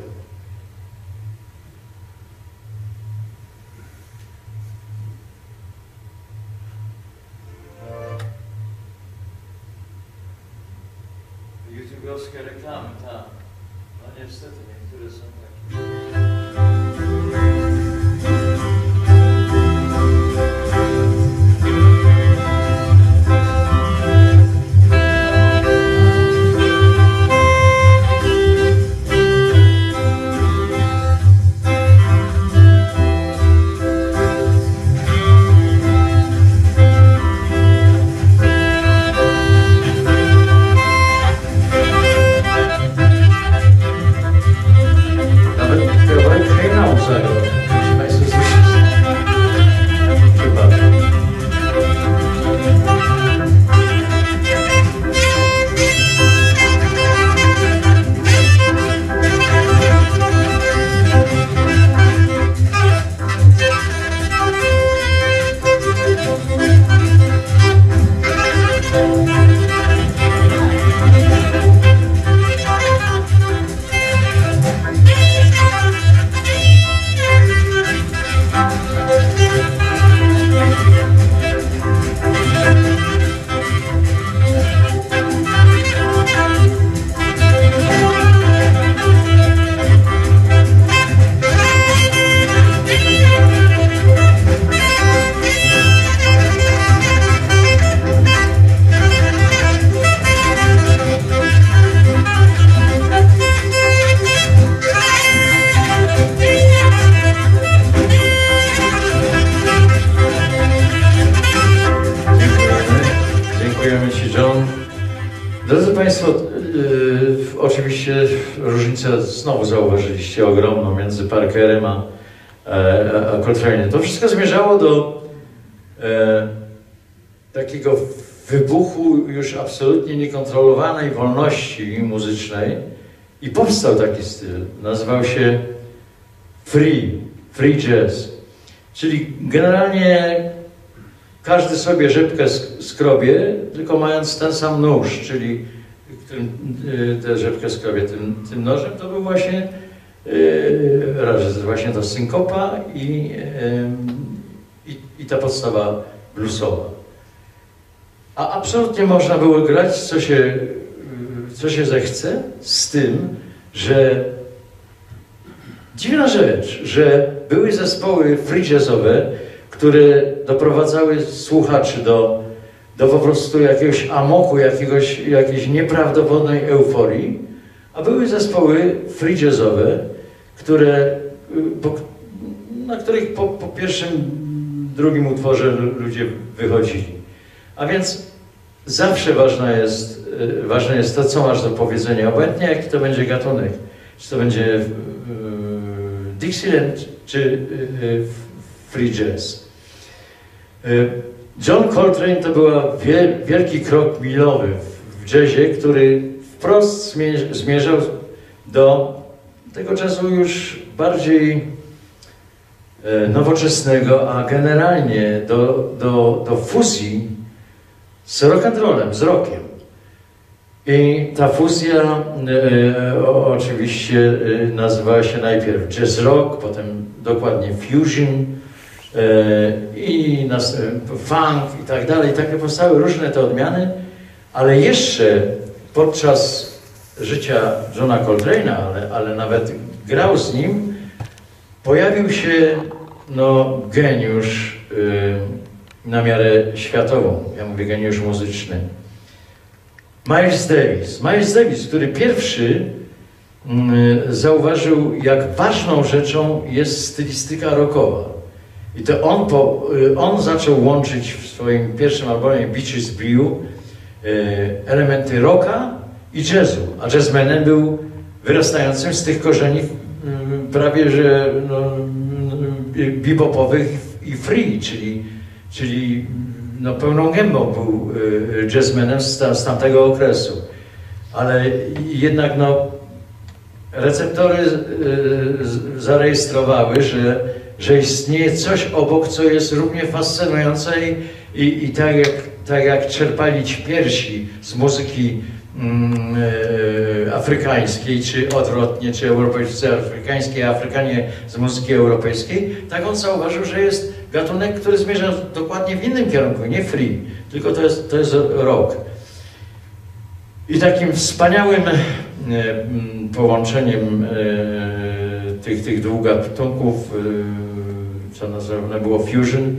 Ogromną między Parkerem a, e, a. To wszystko zmierzało do e, takiego wybuchu już absolutnie niekontrolowanej wolności muzycznej i powstał taki styl. Nazywał się free, free jazz. Czyli generalnie każdy sobie rzepkę sk- skrobie, tylko mając ten sam nóż, czyli y, tę rzepkę skrobie tym, tym nożem, to był właśnie raz, właśnie ta synkopa i, y, i, i ta podstawa bluesowa. a absolutnie można było grać, co się, y, co się zechce, z tym, że dziwna rzecz, że były zespoły free jazzowe, które doprowadzały słuchaczy do, do po prostu jakiegoś amoku, jakiegoś, jakiejś nieprawdopodobnej euforii, a były zespoły free jazzowe, które, po, na których po, po pierwszym, drugim utworze ludzie wychodzili. A więc zawsze ważna jest, y, ważne jest to, co masz do powiedzenia, obojętnie jaki to będzie gatunek. Czy to będzie y, Dixieland, czy y, free jazz. John Coltrane to był wielki krok milowy w jazzie, który wprost zmierzał do tego jazzu już bardziej e, nowoczesnego, a generalnie do, do, do fuzji z rock'n'rollem, z rockiem. I ta fuzja e, o, oczywiście e, nazywała się najpierw jazz rock, potem dokładnie fusion e, i nas, funk i tak dalej. Takie powstały różne te odmiany, ale jeszcze podczas życia Johna Coltrane'a, ale, ale nawet grał z nim, pojawił się no, geniusz y, na miarę światową. Ja mówię geniusz muzyczny. Miles Davis. Miles Davis, który pierwszy y, zauważył, jak ważną rzeczą jest stylistyka rockowa. I to on, po, y, on zaczął łączyć w swoim pierwszym albumie Beaches Brew y, elementy rocka i jazzu. A jazzmenem był wyrastającym z tych korzeni mm, prawie że no, mm, bebopowych i free, czyli, czyli no, pełną gębą był y, jazzmenem z, z tamtego okresu. Ale jednak no, receptory y, zarejestrowały, że, że istnieje coś obok, co jest równie fascynujące i, i, i tak, jak, tak jak czerpali piersi z muzyki Mm, afrykańskiej, czy odwrotnie, czy Europejczycy afrykańskie, a Afrykanie z muzyki europejskiej, tak on zauważył, że jest gatunek, który zmierza dokładnie w innym kierunku, nie free, tylko to jest, to jest rock. I takim wspaniałym e, mm, połączeniem e, tych, tych dwóch gatunków, co nazywane było fusion,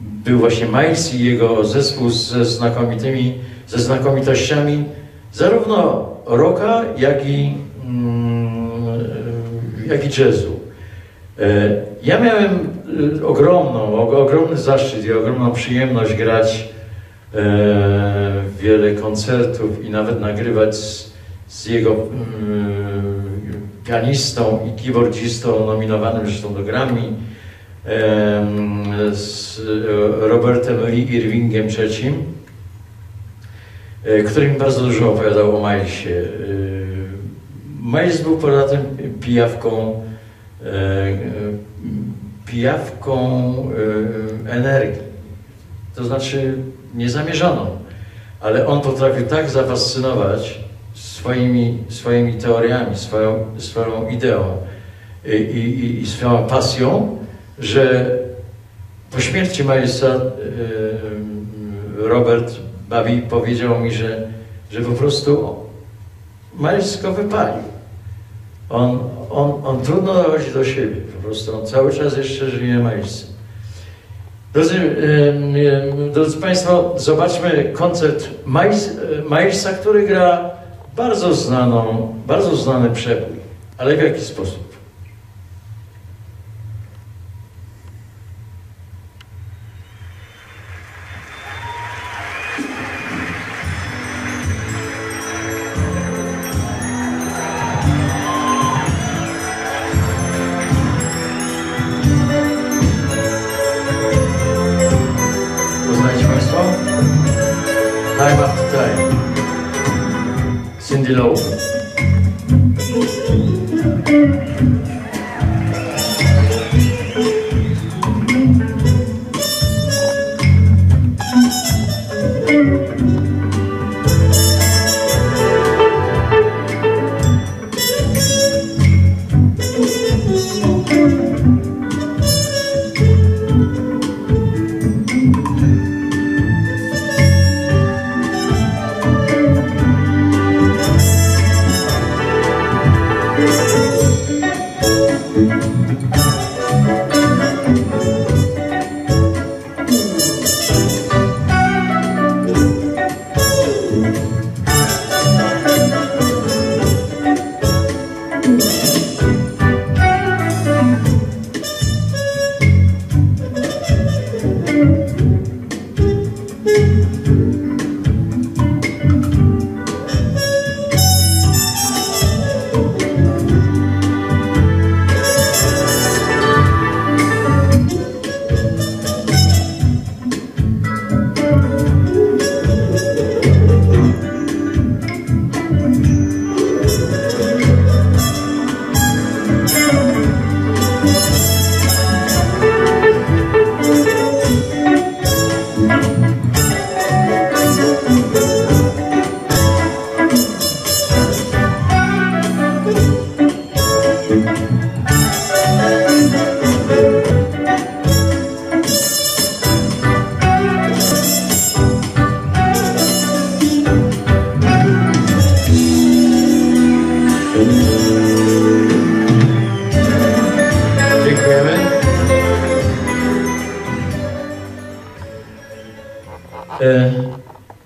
był właśnie Miles i jego zespół ze znakomitymi ze znakomitościami zarówno rocka, jak i, mm, jak i jazzu. E, ja miałem e, ogromną, ogromny zaszczyt i ogromną przyjemność grać e, wiele koncertów i nawet nagrywać z, z jego mm, pianistą i keyboardzistą nominowanym zresztą do Grammy, z Robertem Lee Irvingiem III. E, który mi bardzo dużo opowiadał o Milesie. E, Miles był poza tym pijawką, e, pijawką energii, to znaczy niezamierzoną, ale on potrafił tak zafascynować swoimi, swoimi teoriami, swoją, swoją ideą i, i, i swoją pasją, że po śmierci Milesa Robert Bawi powiedział mi, że, że po prostu go wypalił. On, on, on trudno dochodzi do siebie, po prostu on cały czas jeszcze żyje Milesem. Drodzy, drodzy Państwo, zobaczmy koncert Milesa, który gra bardzo znaną, bardzo znany przebój. Ale w jaki sposób?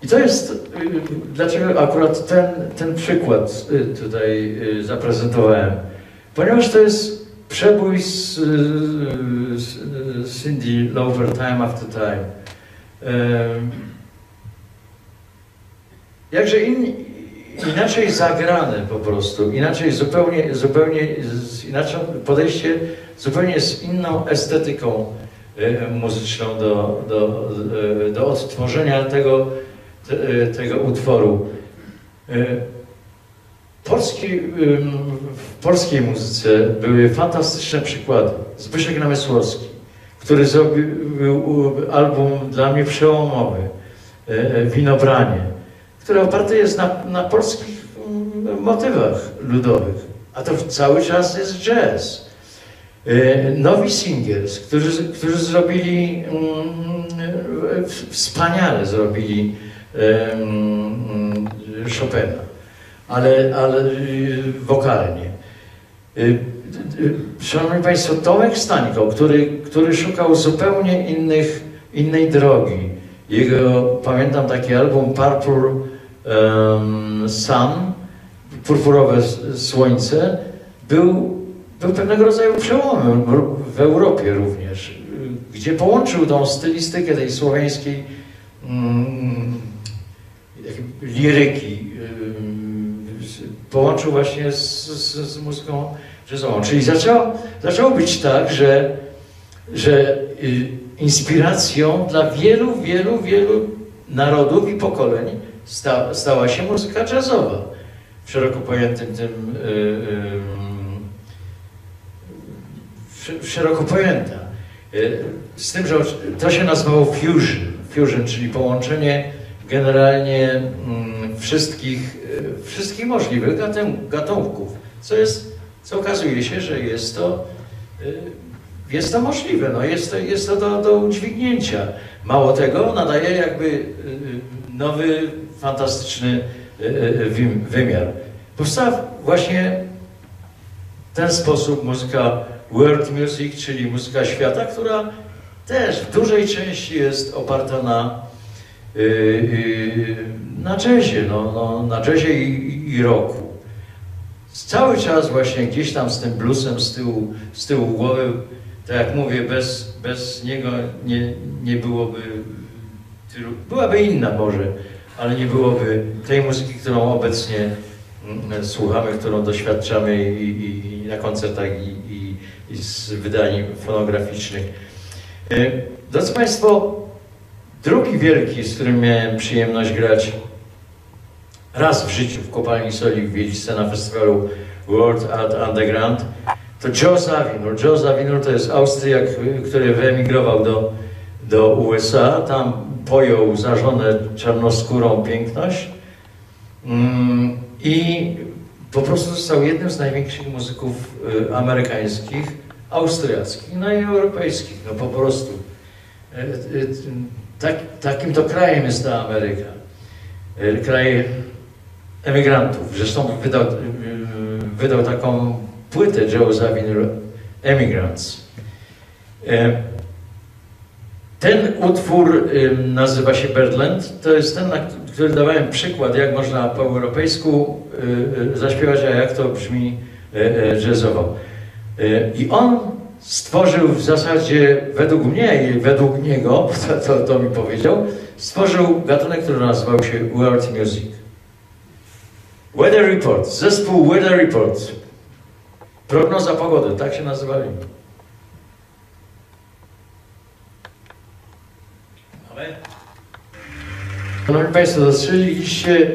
I to jest, y, dlaczego akurat ten, ten przykład y, tutaj y, zaprezentowałem. Ponieważ to jest przebój z, y, z, z Cindy Lauper Time After Time. Jakże in, inaczej zagrane po prostu, inaczej zupełnie, zupełnie inaczej podejście zupełnie z inną estetyką muzyczną do, do, e, do odtworzenia tego, te, e, tego utworu. E, Polski, w polskiej muzyce były fantastyczne przykłady. Zbyszek Namysłowski, który zrobił album dla mnie przełomowy, e, e, Winobranie, który oparty jest na, na polskich mm, motywach ludowych, a to cały czas jest jazz. E, Nowi singers, którzy, którzy zrobili, mm, wspaniale zrobili Chopina ale, ale y, wokalnie. Y, y, Szanowni Państwo, Tomek Stańko, który, który szukał zupełnie innych, innej drogi. Jego, pamiętam taki album Purple um, Sun, Purpurowe Słońce, był, był pewnego rodzaju przełomem w- Europie również, y, gdzie połączył tą stylistykę tej słowiańskiej mm, liryki, z- połączył właśnie z, z, z muzyką jazzową. Czyli zaczęło, zaczęło być tak, że, że y, inspiracją dla wielu, wielu, wielu narodów i pokoleń sta, stała się muzyka jazzowa. W szeroko pojętym tym y, ym, w- szeroko pojęta. Y, Z tym, że to się nazywało fusion, fusion czyli połączenie generalnie mm, wszystkich, y, wszystkich możliwych gatunków, co jest, co okazuje się, że jest to, y, jest to możliwe, no jest to, jest to do, do udźwignięcia. Mało tego, nadaje jakby nowy, fantastyczny wym- wymiar. Powstała właśnie w ten sposób muzyka world music, czyli muzyka świata, która też w dużej części jest oparta na, yy, yy, na jazzie, no, no, na jazzie i, i rocku. Cały czas właśnie gdzieś tam z tym bluesem z tyłu, z tyłu głowy, tak jak mówię, bez, bez niego nie, nie byłoby byłaby inna może, ale nie byłoby tej muzyki, którą obecnie mm, słuchamy, którą doświadczamy i, i, i na koncertach i, z wydań fonograficznych. E, Drodzy Państwo, drugi wielki, z którym miałem przyjemność grać raz w życiu w kopalni soli w Wieliczce na festiwalu World Art Underground, to Joe Zawinul. Joe Zawinul to jest Austriak, który wyemigrował do, do USA. Tam pojął za żonę czarnoskórą piękność Mm, i po prostu został jednym z największych muzyków y, amerykańskich, austriackich, no i europejskich, no po prostu. E, e, Tak, takim to krajem jest ta Ameryka. E, Kraj emigrantów. Zresztą wydał, wydał taką płytę Joe Zawinul Emigrants. Ten utwór nazywa się Birdland. To jest ten, na który dawałem przykład, jak można po europejsku zaśpiewać, a jak to brzmi jazzowo. Y, I on stworzył w zasadzie, według mnie i według niego, to, to, to mi powiedział, stworzył gatunek, który nazywał się World Music. Weather Report, zespół Weather Report. Prognoza pogody, tak się nazywali. Szanowni Państwo, dostrzegliście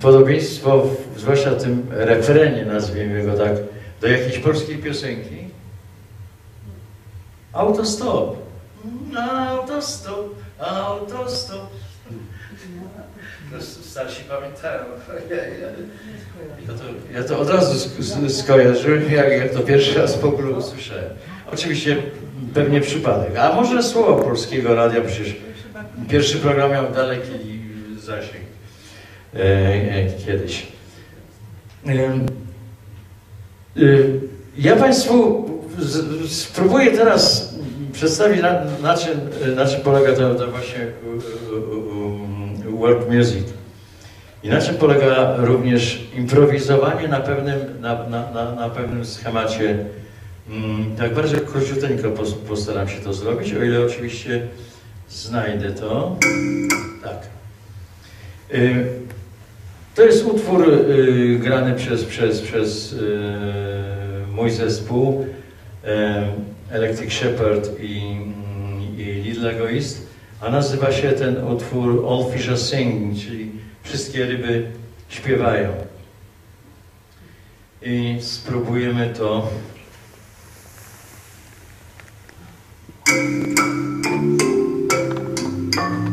podobieństwo, w, zwłaszcza w tym refrenie, nazwijmy go tak, do jakiejś polskiej piosenki? Autostop. Autostop, autostop. To Starsi pamiętają. Ja, to, ja to od razu sk- sk- skojarzyłem, jak, jak to pierwszy raz w ogóle usłyszałem. Oczywiście pewnie przypadek. A może słowo polskiego radia, przecież pierwszy program miał daleki zasięg e, e, kiedyś. Y, Ja Państwu spróbuję teraz przedstawić na, na, czym, na czym polega to, to właśnie world music. I na czym polega również improwizowanie na pewnym, na, na, na, na pewnym schemacie. Mm, Tak bardzo króciuteńko pos- postaram się to zrobić, o ile oczywiście znajdę to. Tak. To jest utwór y, grany przez, przez, przez y, mój zespół y, Electric Shepherd i, mm, i Little Egoist, a nazywa się ten utwór All Fishes Sing, czyli wszystkie ryby śpiewają. I spróbujemy to. E,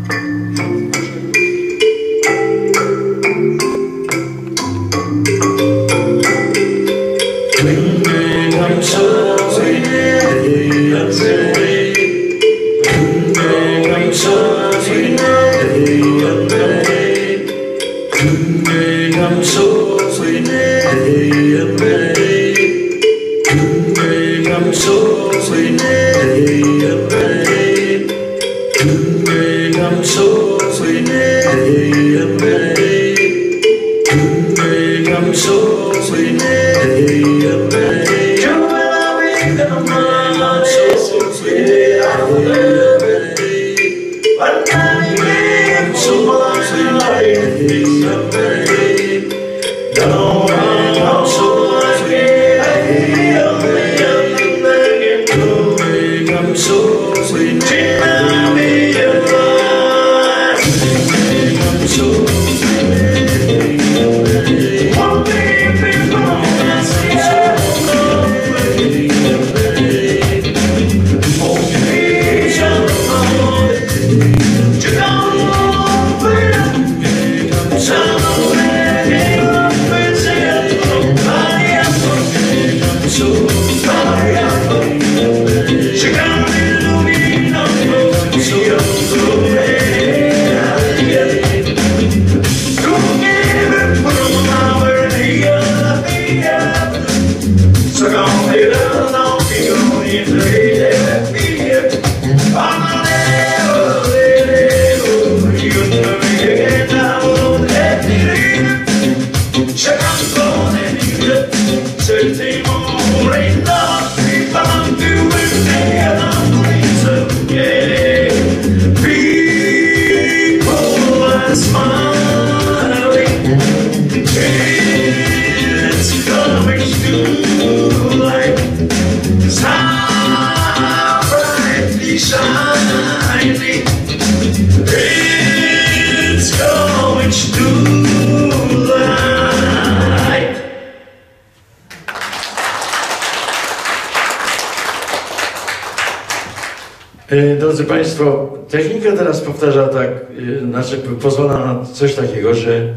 teraz powtarza tak, e, znaczy pozwala na coś takiego, że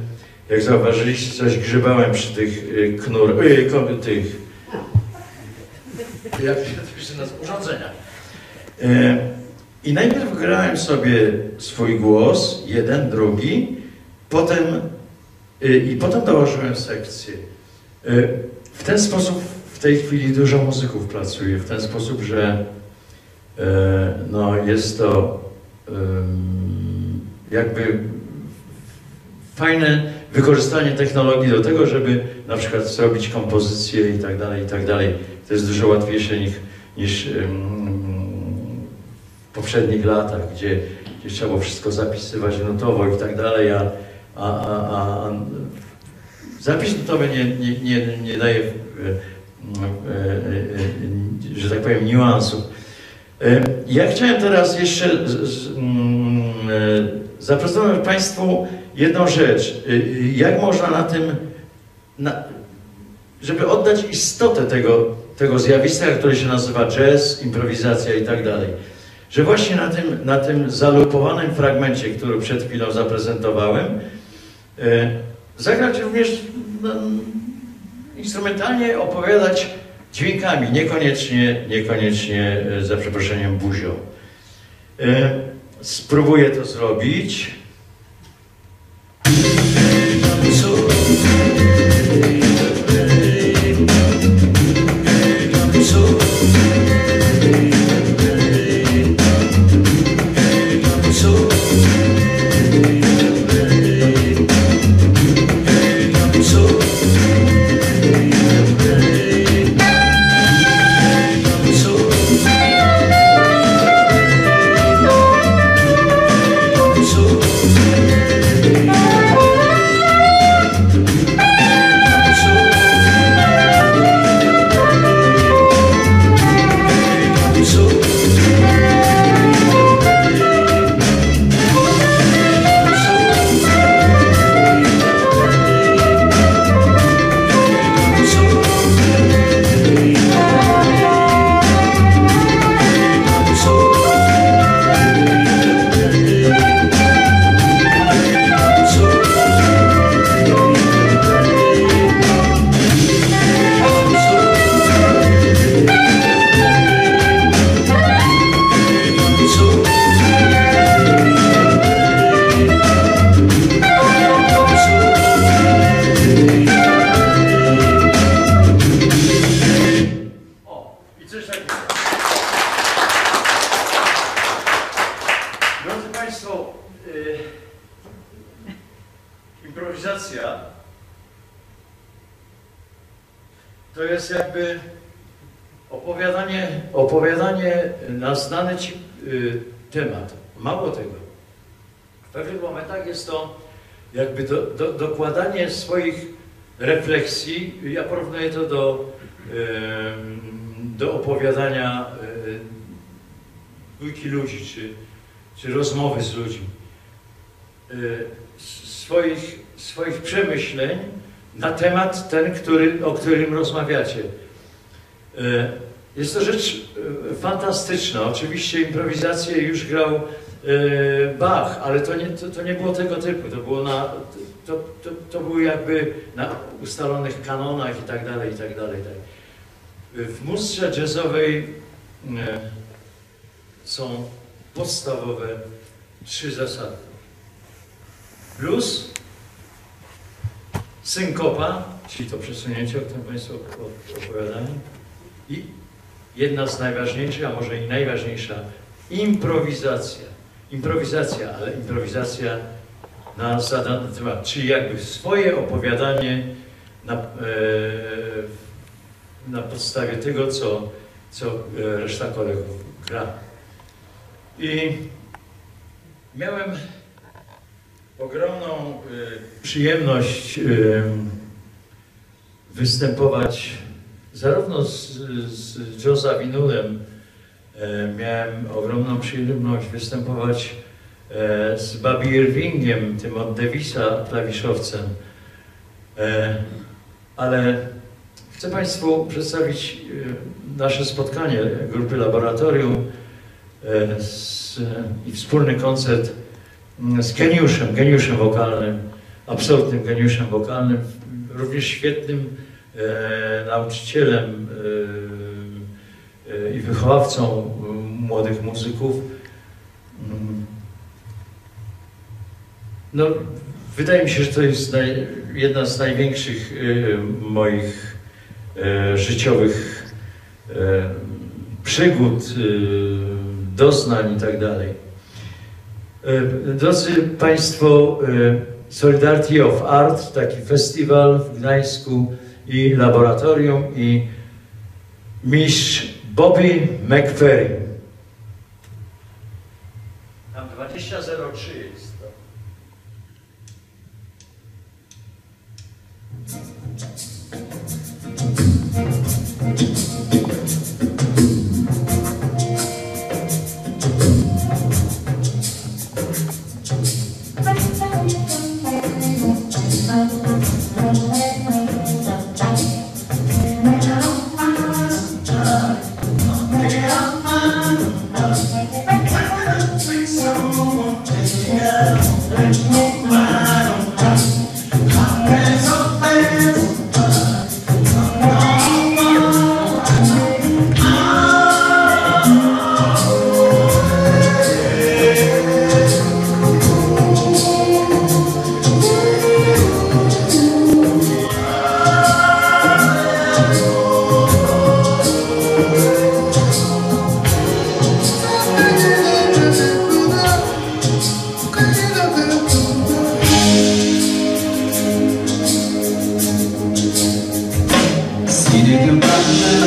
jak zauważyliście, coś grzebałem przy tych e, knur, ko- tych, jak się to pisze nas, urządzeniach. E, I najpierw grałem sobie swój głos, jeden, drugi, potem e, i potem dołożyłem sekcję. E, W ten sposób w tej chwili dużo muzyków pracuje, w ten sposób, że E, No, jest to jakby fajne wykorzystanie technologii do tego, żeby na przykład zrobić kompozycję i tak dalej, i tak dalej. To jest dużo łatwiejsze niż, niż w poprzednich latach, gdzie, gdzie trzeba było wszystko zapisywać nutowo i tak dalej, a, a, a, a zapis nutowy nie, nie, nie, nie daje, e, e, e, że tak powiem, niuansów. E, Ja chciałem teraz jeszcze mm, e, zaprezentować Państwu jedną rzecz. E, Jak można na tym, na, żeby oddać istotę tego, tego zjawiska, które się nazywa jazz, improwizacja i tak dalej. Że właśnie na tym, na tym zalupowanym fragmencie, który przed chwilą zaprezentowałem, zagrać również no, instrumentalnie opowiadać dźwiękami, niekoniecznie, niekoniecznie e, za przeproszeniem buzią. E, Spróbuję to zrobić. Ten, który, o którym rozmawiacie. E, Jest to rzecz e, fantastyczna. Oczywiście improwizację już grał e, Bach, ale to nie, to, to nie było tego typu. To było na, to, to, to jakby na ustalonych kanonach i tak dalej, i tak dalej. tak. W muzyce jazzowej są podstawowe trzy zasady. Blues, synkopa, czyli to przesunięcie, o którym Państwo opowiadali, i jedna z najważniejszych, a może i najważniejsza, improwizacja. Improwizacja, ale improwizacja na zadany temat, czyli jakby swoje opowiadanie na, e, na podstawie tego, co, co e, reszta kolegów gra. I miałem ogromną y, przyjemność występować zarówno z, z Joe e, miałem ogromną przyjemność występować e, z Bobby Irvingiem, tym od Davisa klawiszowcem. E, ale chcę Państwu przedstawić e, nasze spotkanie grupy Laboratorium e, z, i wspólny koncert mm, z geniuszem, geniuszem wokalnym, absolutnym geniuszem wokalnym, również świetnym nauczycielem e, e, i wychowawcą e, młodych muzyków. No, wydaje mi się, że to jest jedna z największych e, moich e, życiowych e, przygód, e, doznań i tak dalej. E, Drodzy Państwo, e, Solidarity of Art, taki festiwal w Gdańsku i laboratorium i mistrz Bobby McFerrin. Tam 2003 Amen.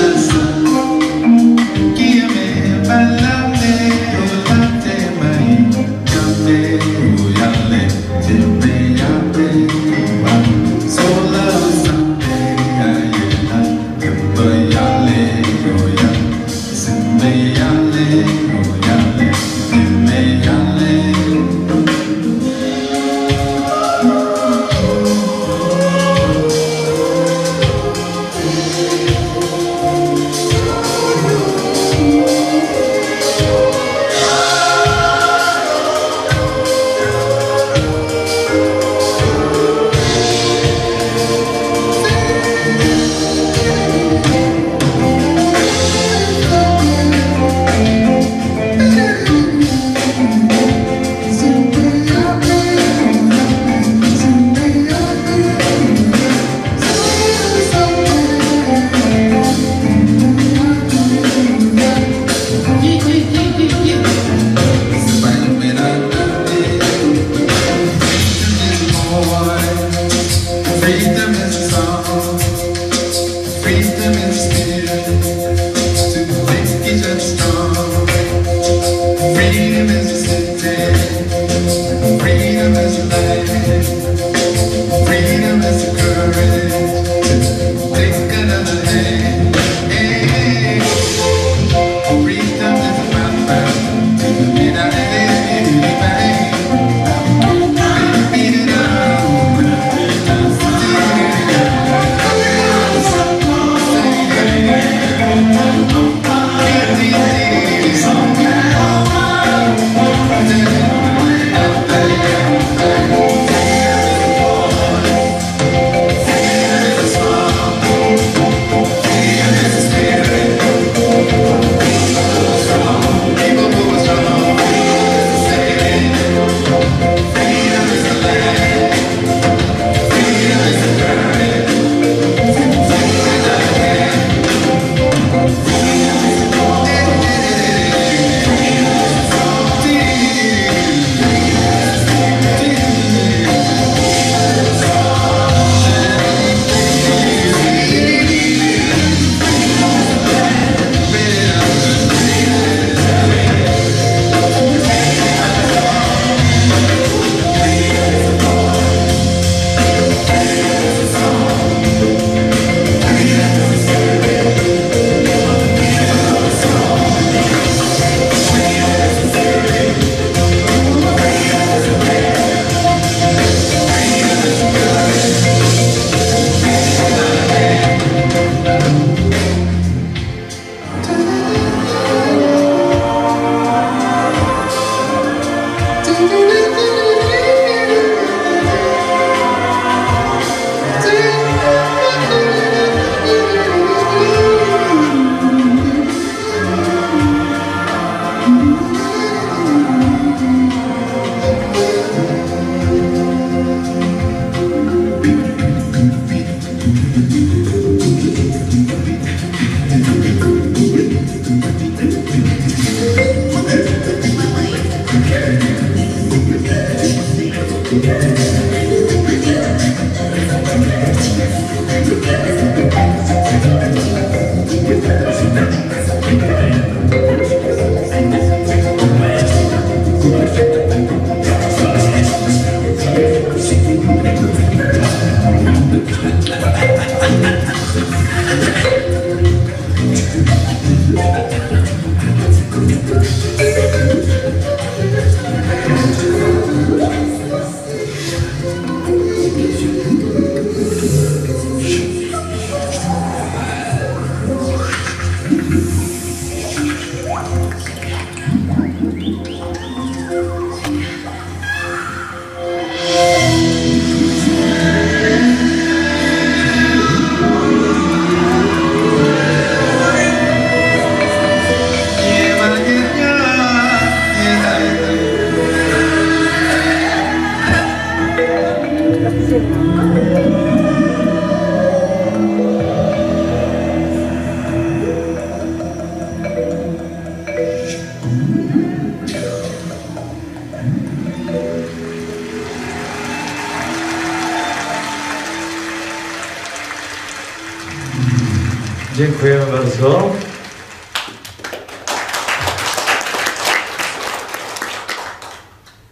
Dziękujemy bardzo.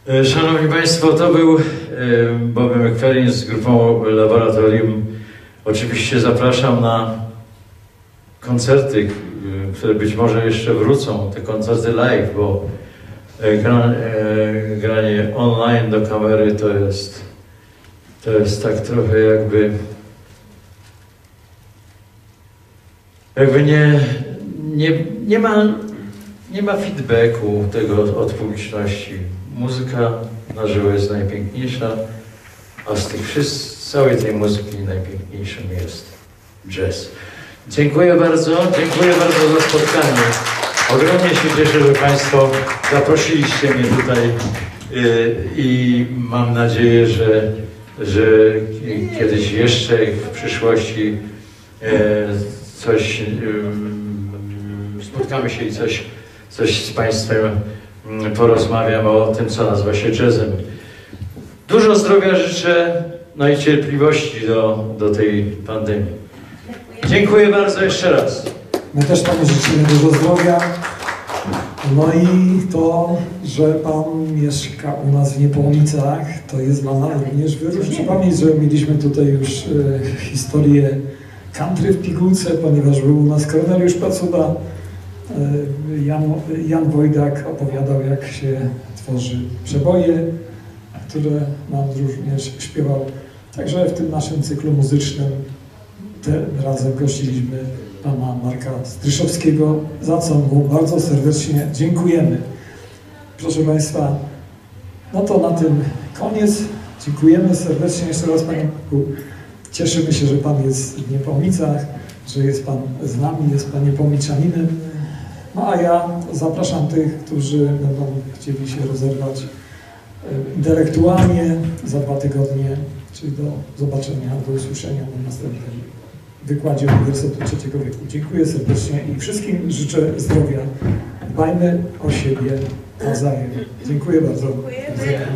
E, Szanowni Państwo, to był e, Bobby McFerrin z grupą Laboratorium. Oczywiście zapraszam na koncerty, e, które być może jeszcze wrócą, te koncerty live, bo gra, granie online do kamery to jest, to jest tak trochę jakby jakby nie, nie, nie, ma, nie ma feedbacku tego od publiczności. Muzyka na żywo jest najpiękniejsza, a z tych wszystkich, całej tej muzyki najpiękniejszym jest jazz. Dziękuję bardzo, dziękuję bardzo za spotkanie. Ogromnie się cieszę, że Państwo zaprosiliście mnie tutaj y, i mam nadzieję, że, że kiedyś jeszcze w przyszłości e, coś ym, spotkamy się i coś, coś z Państwem mm, porozmawiam o tym, co nazywa się jazzem. Dużo zdrowia życzę, no i cierpliwości do, do tej pandemii. Dziękuję bardzo jeszcze raz. My też Panu życzymy dużo zdrowia. No i to, że Pan mieszka u nas w Niepołomicach, to jest dla nas również wyróżnienie. Pamięć, że mieliśmy tutaj już e, historię country w pigułce, ponieważ był u nas Korneliusz Pacuda, e, Jan, Jan Wojdak opowiadał, jak się tworzy przeboje, które nam również śpiewał. Także w tym naszym cyklu muzycznym tym razem gościliśmy pana Marka Stryszowskiego, za co mu bardzo serdecznie dziękujemy. Proszę Państwa, no to na tym koniec. Dziękujemy serdecznie jeszcze raz Panie Marku. Cieszymy się, że Pan jest w Niepołomicach, że jest Pan z nami, jest Pan Niepołomiczaninem. No a ja zapraszam tych, którzy będą chcieli się rozerwać e, intelektualnie za dwa tygodnie, czyli do zobaczenia, do usłyszenia na następnym wykładzie Uniwersytetu Trzeciego Wieku. Dziękuję serdecznie i wszystkim życzę zdrowia. Dbajmy o siebie nawzajem. Dziękuję bardzo. Widzenia.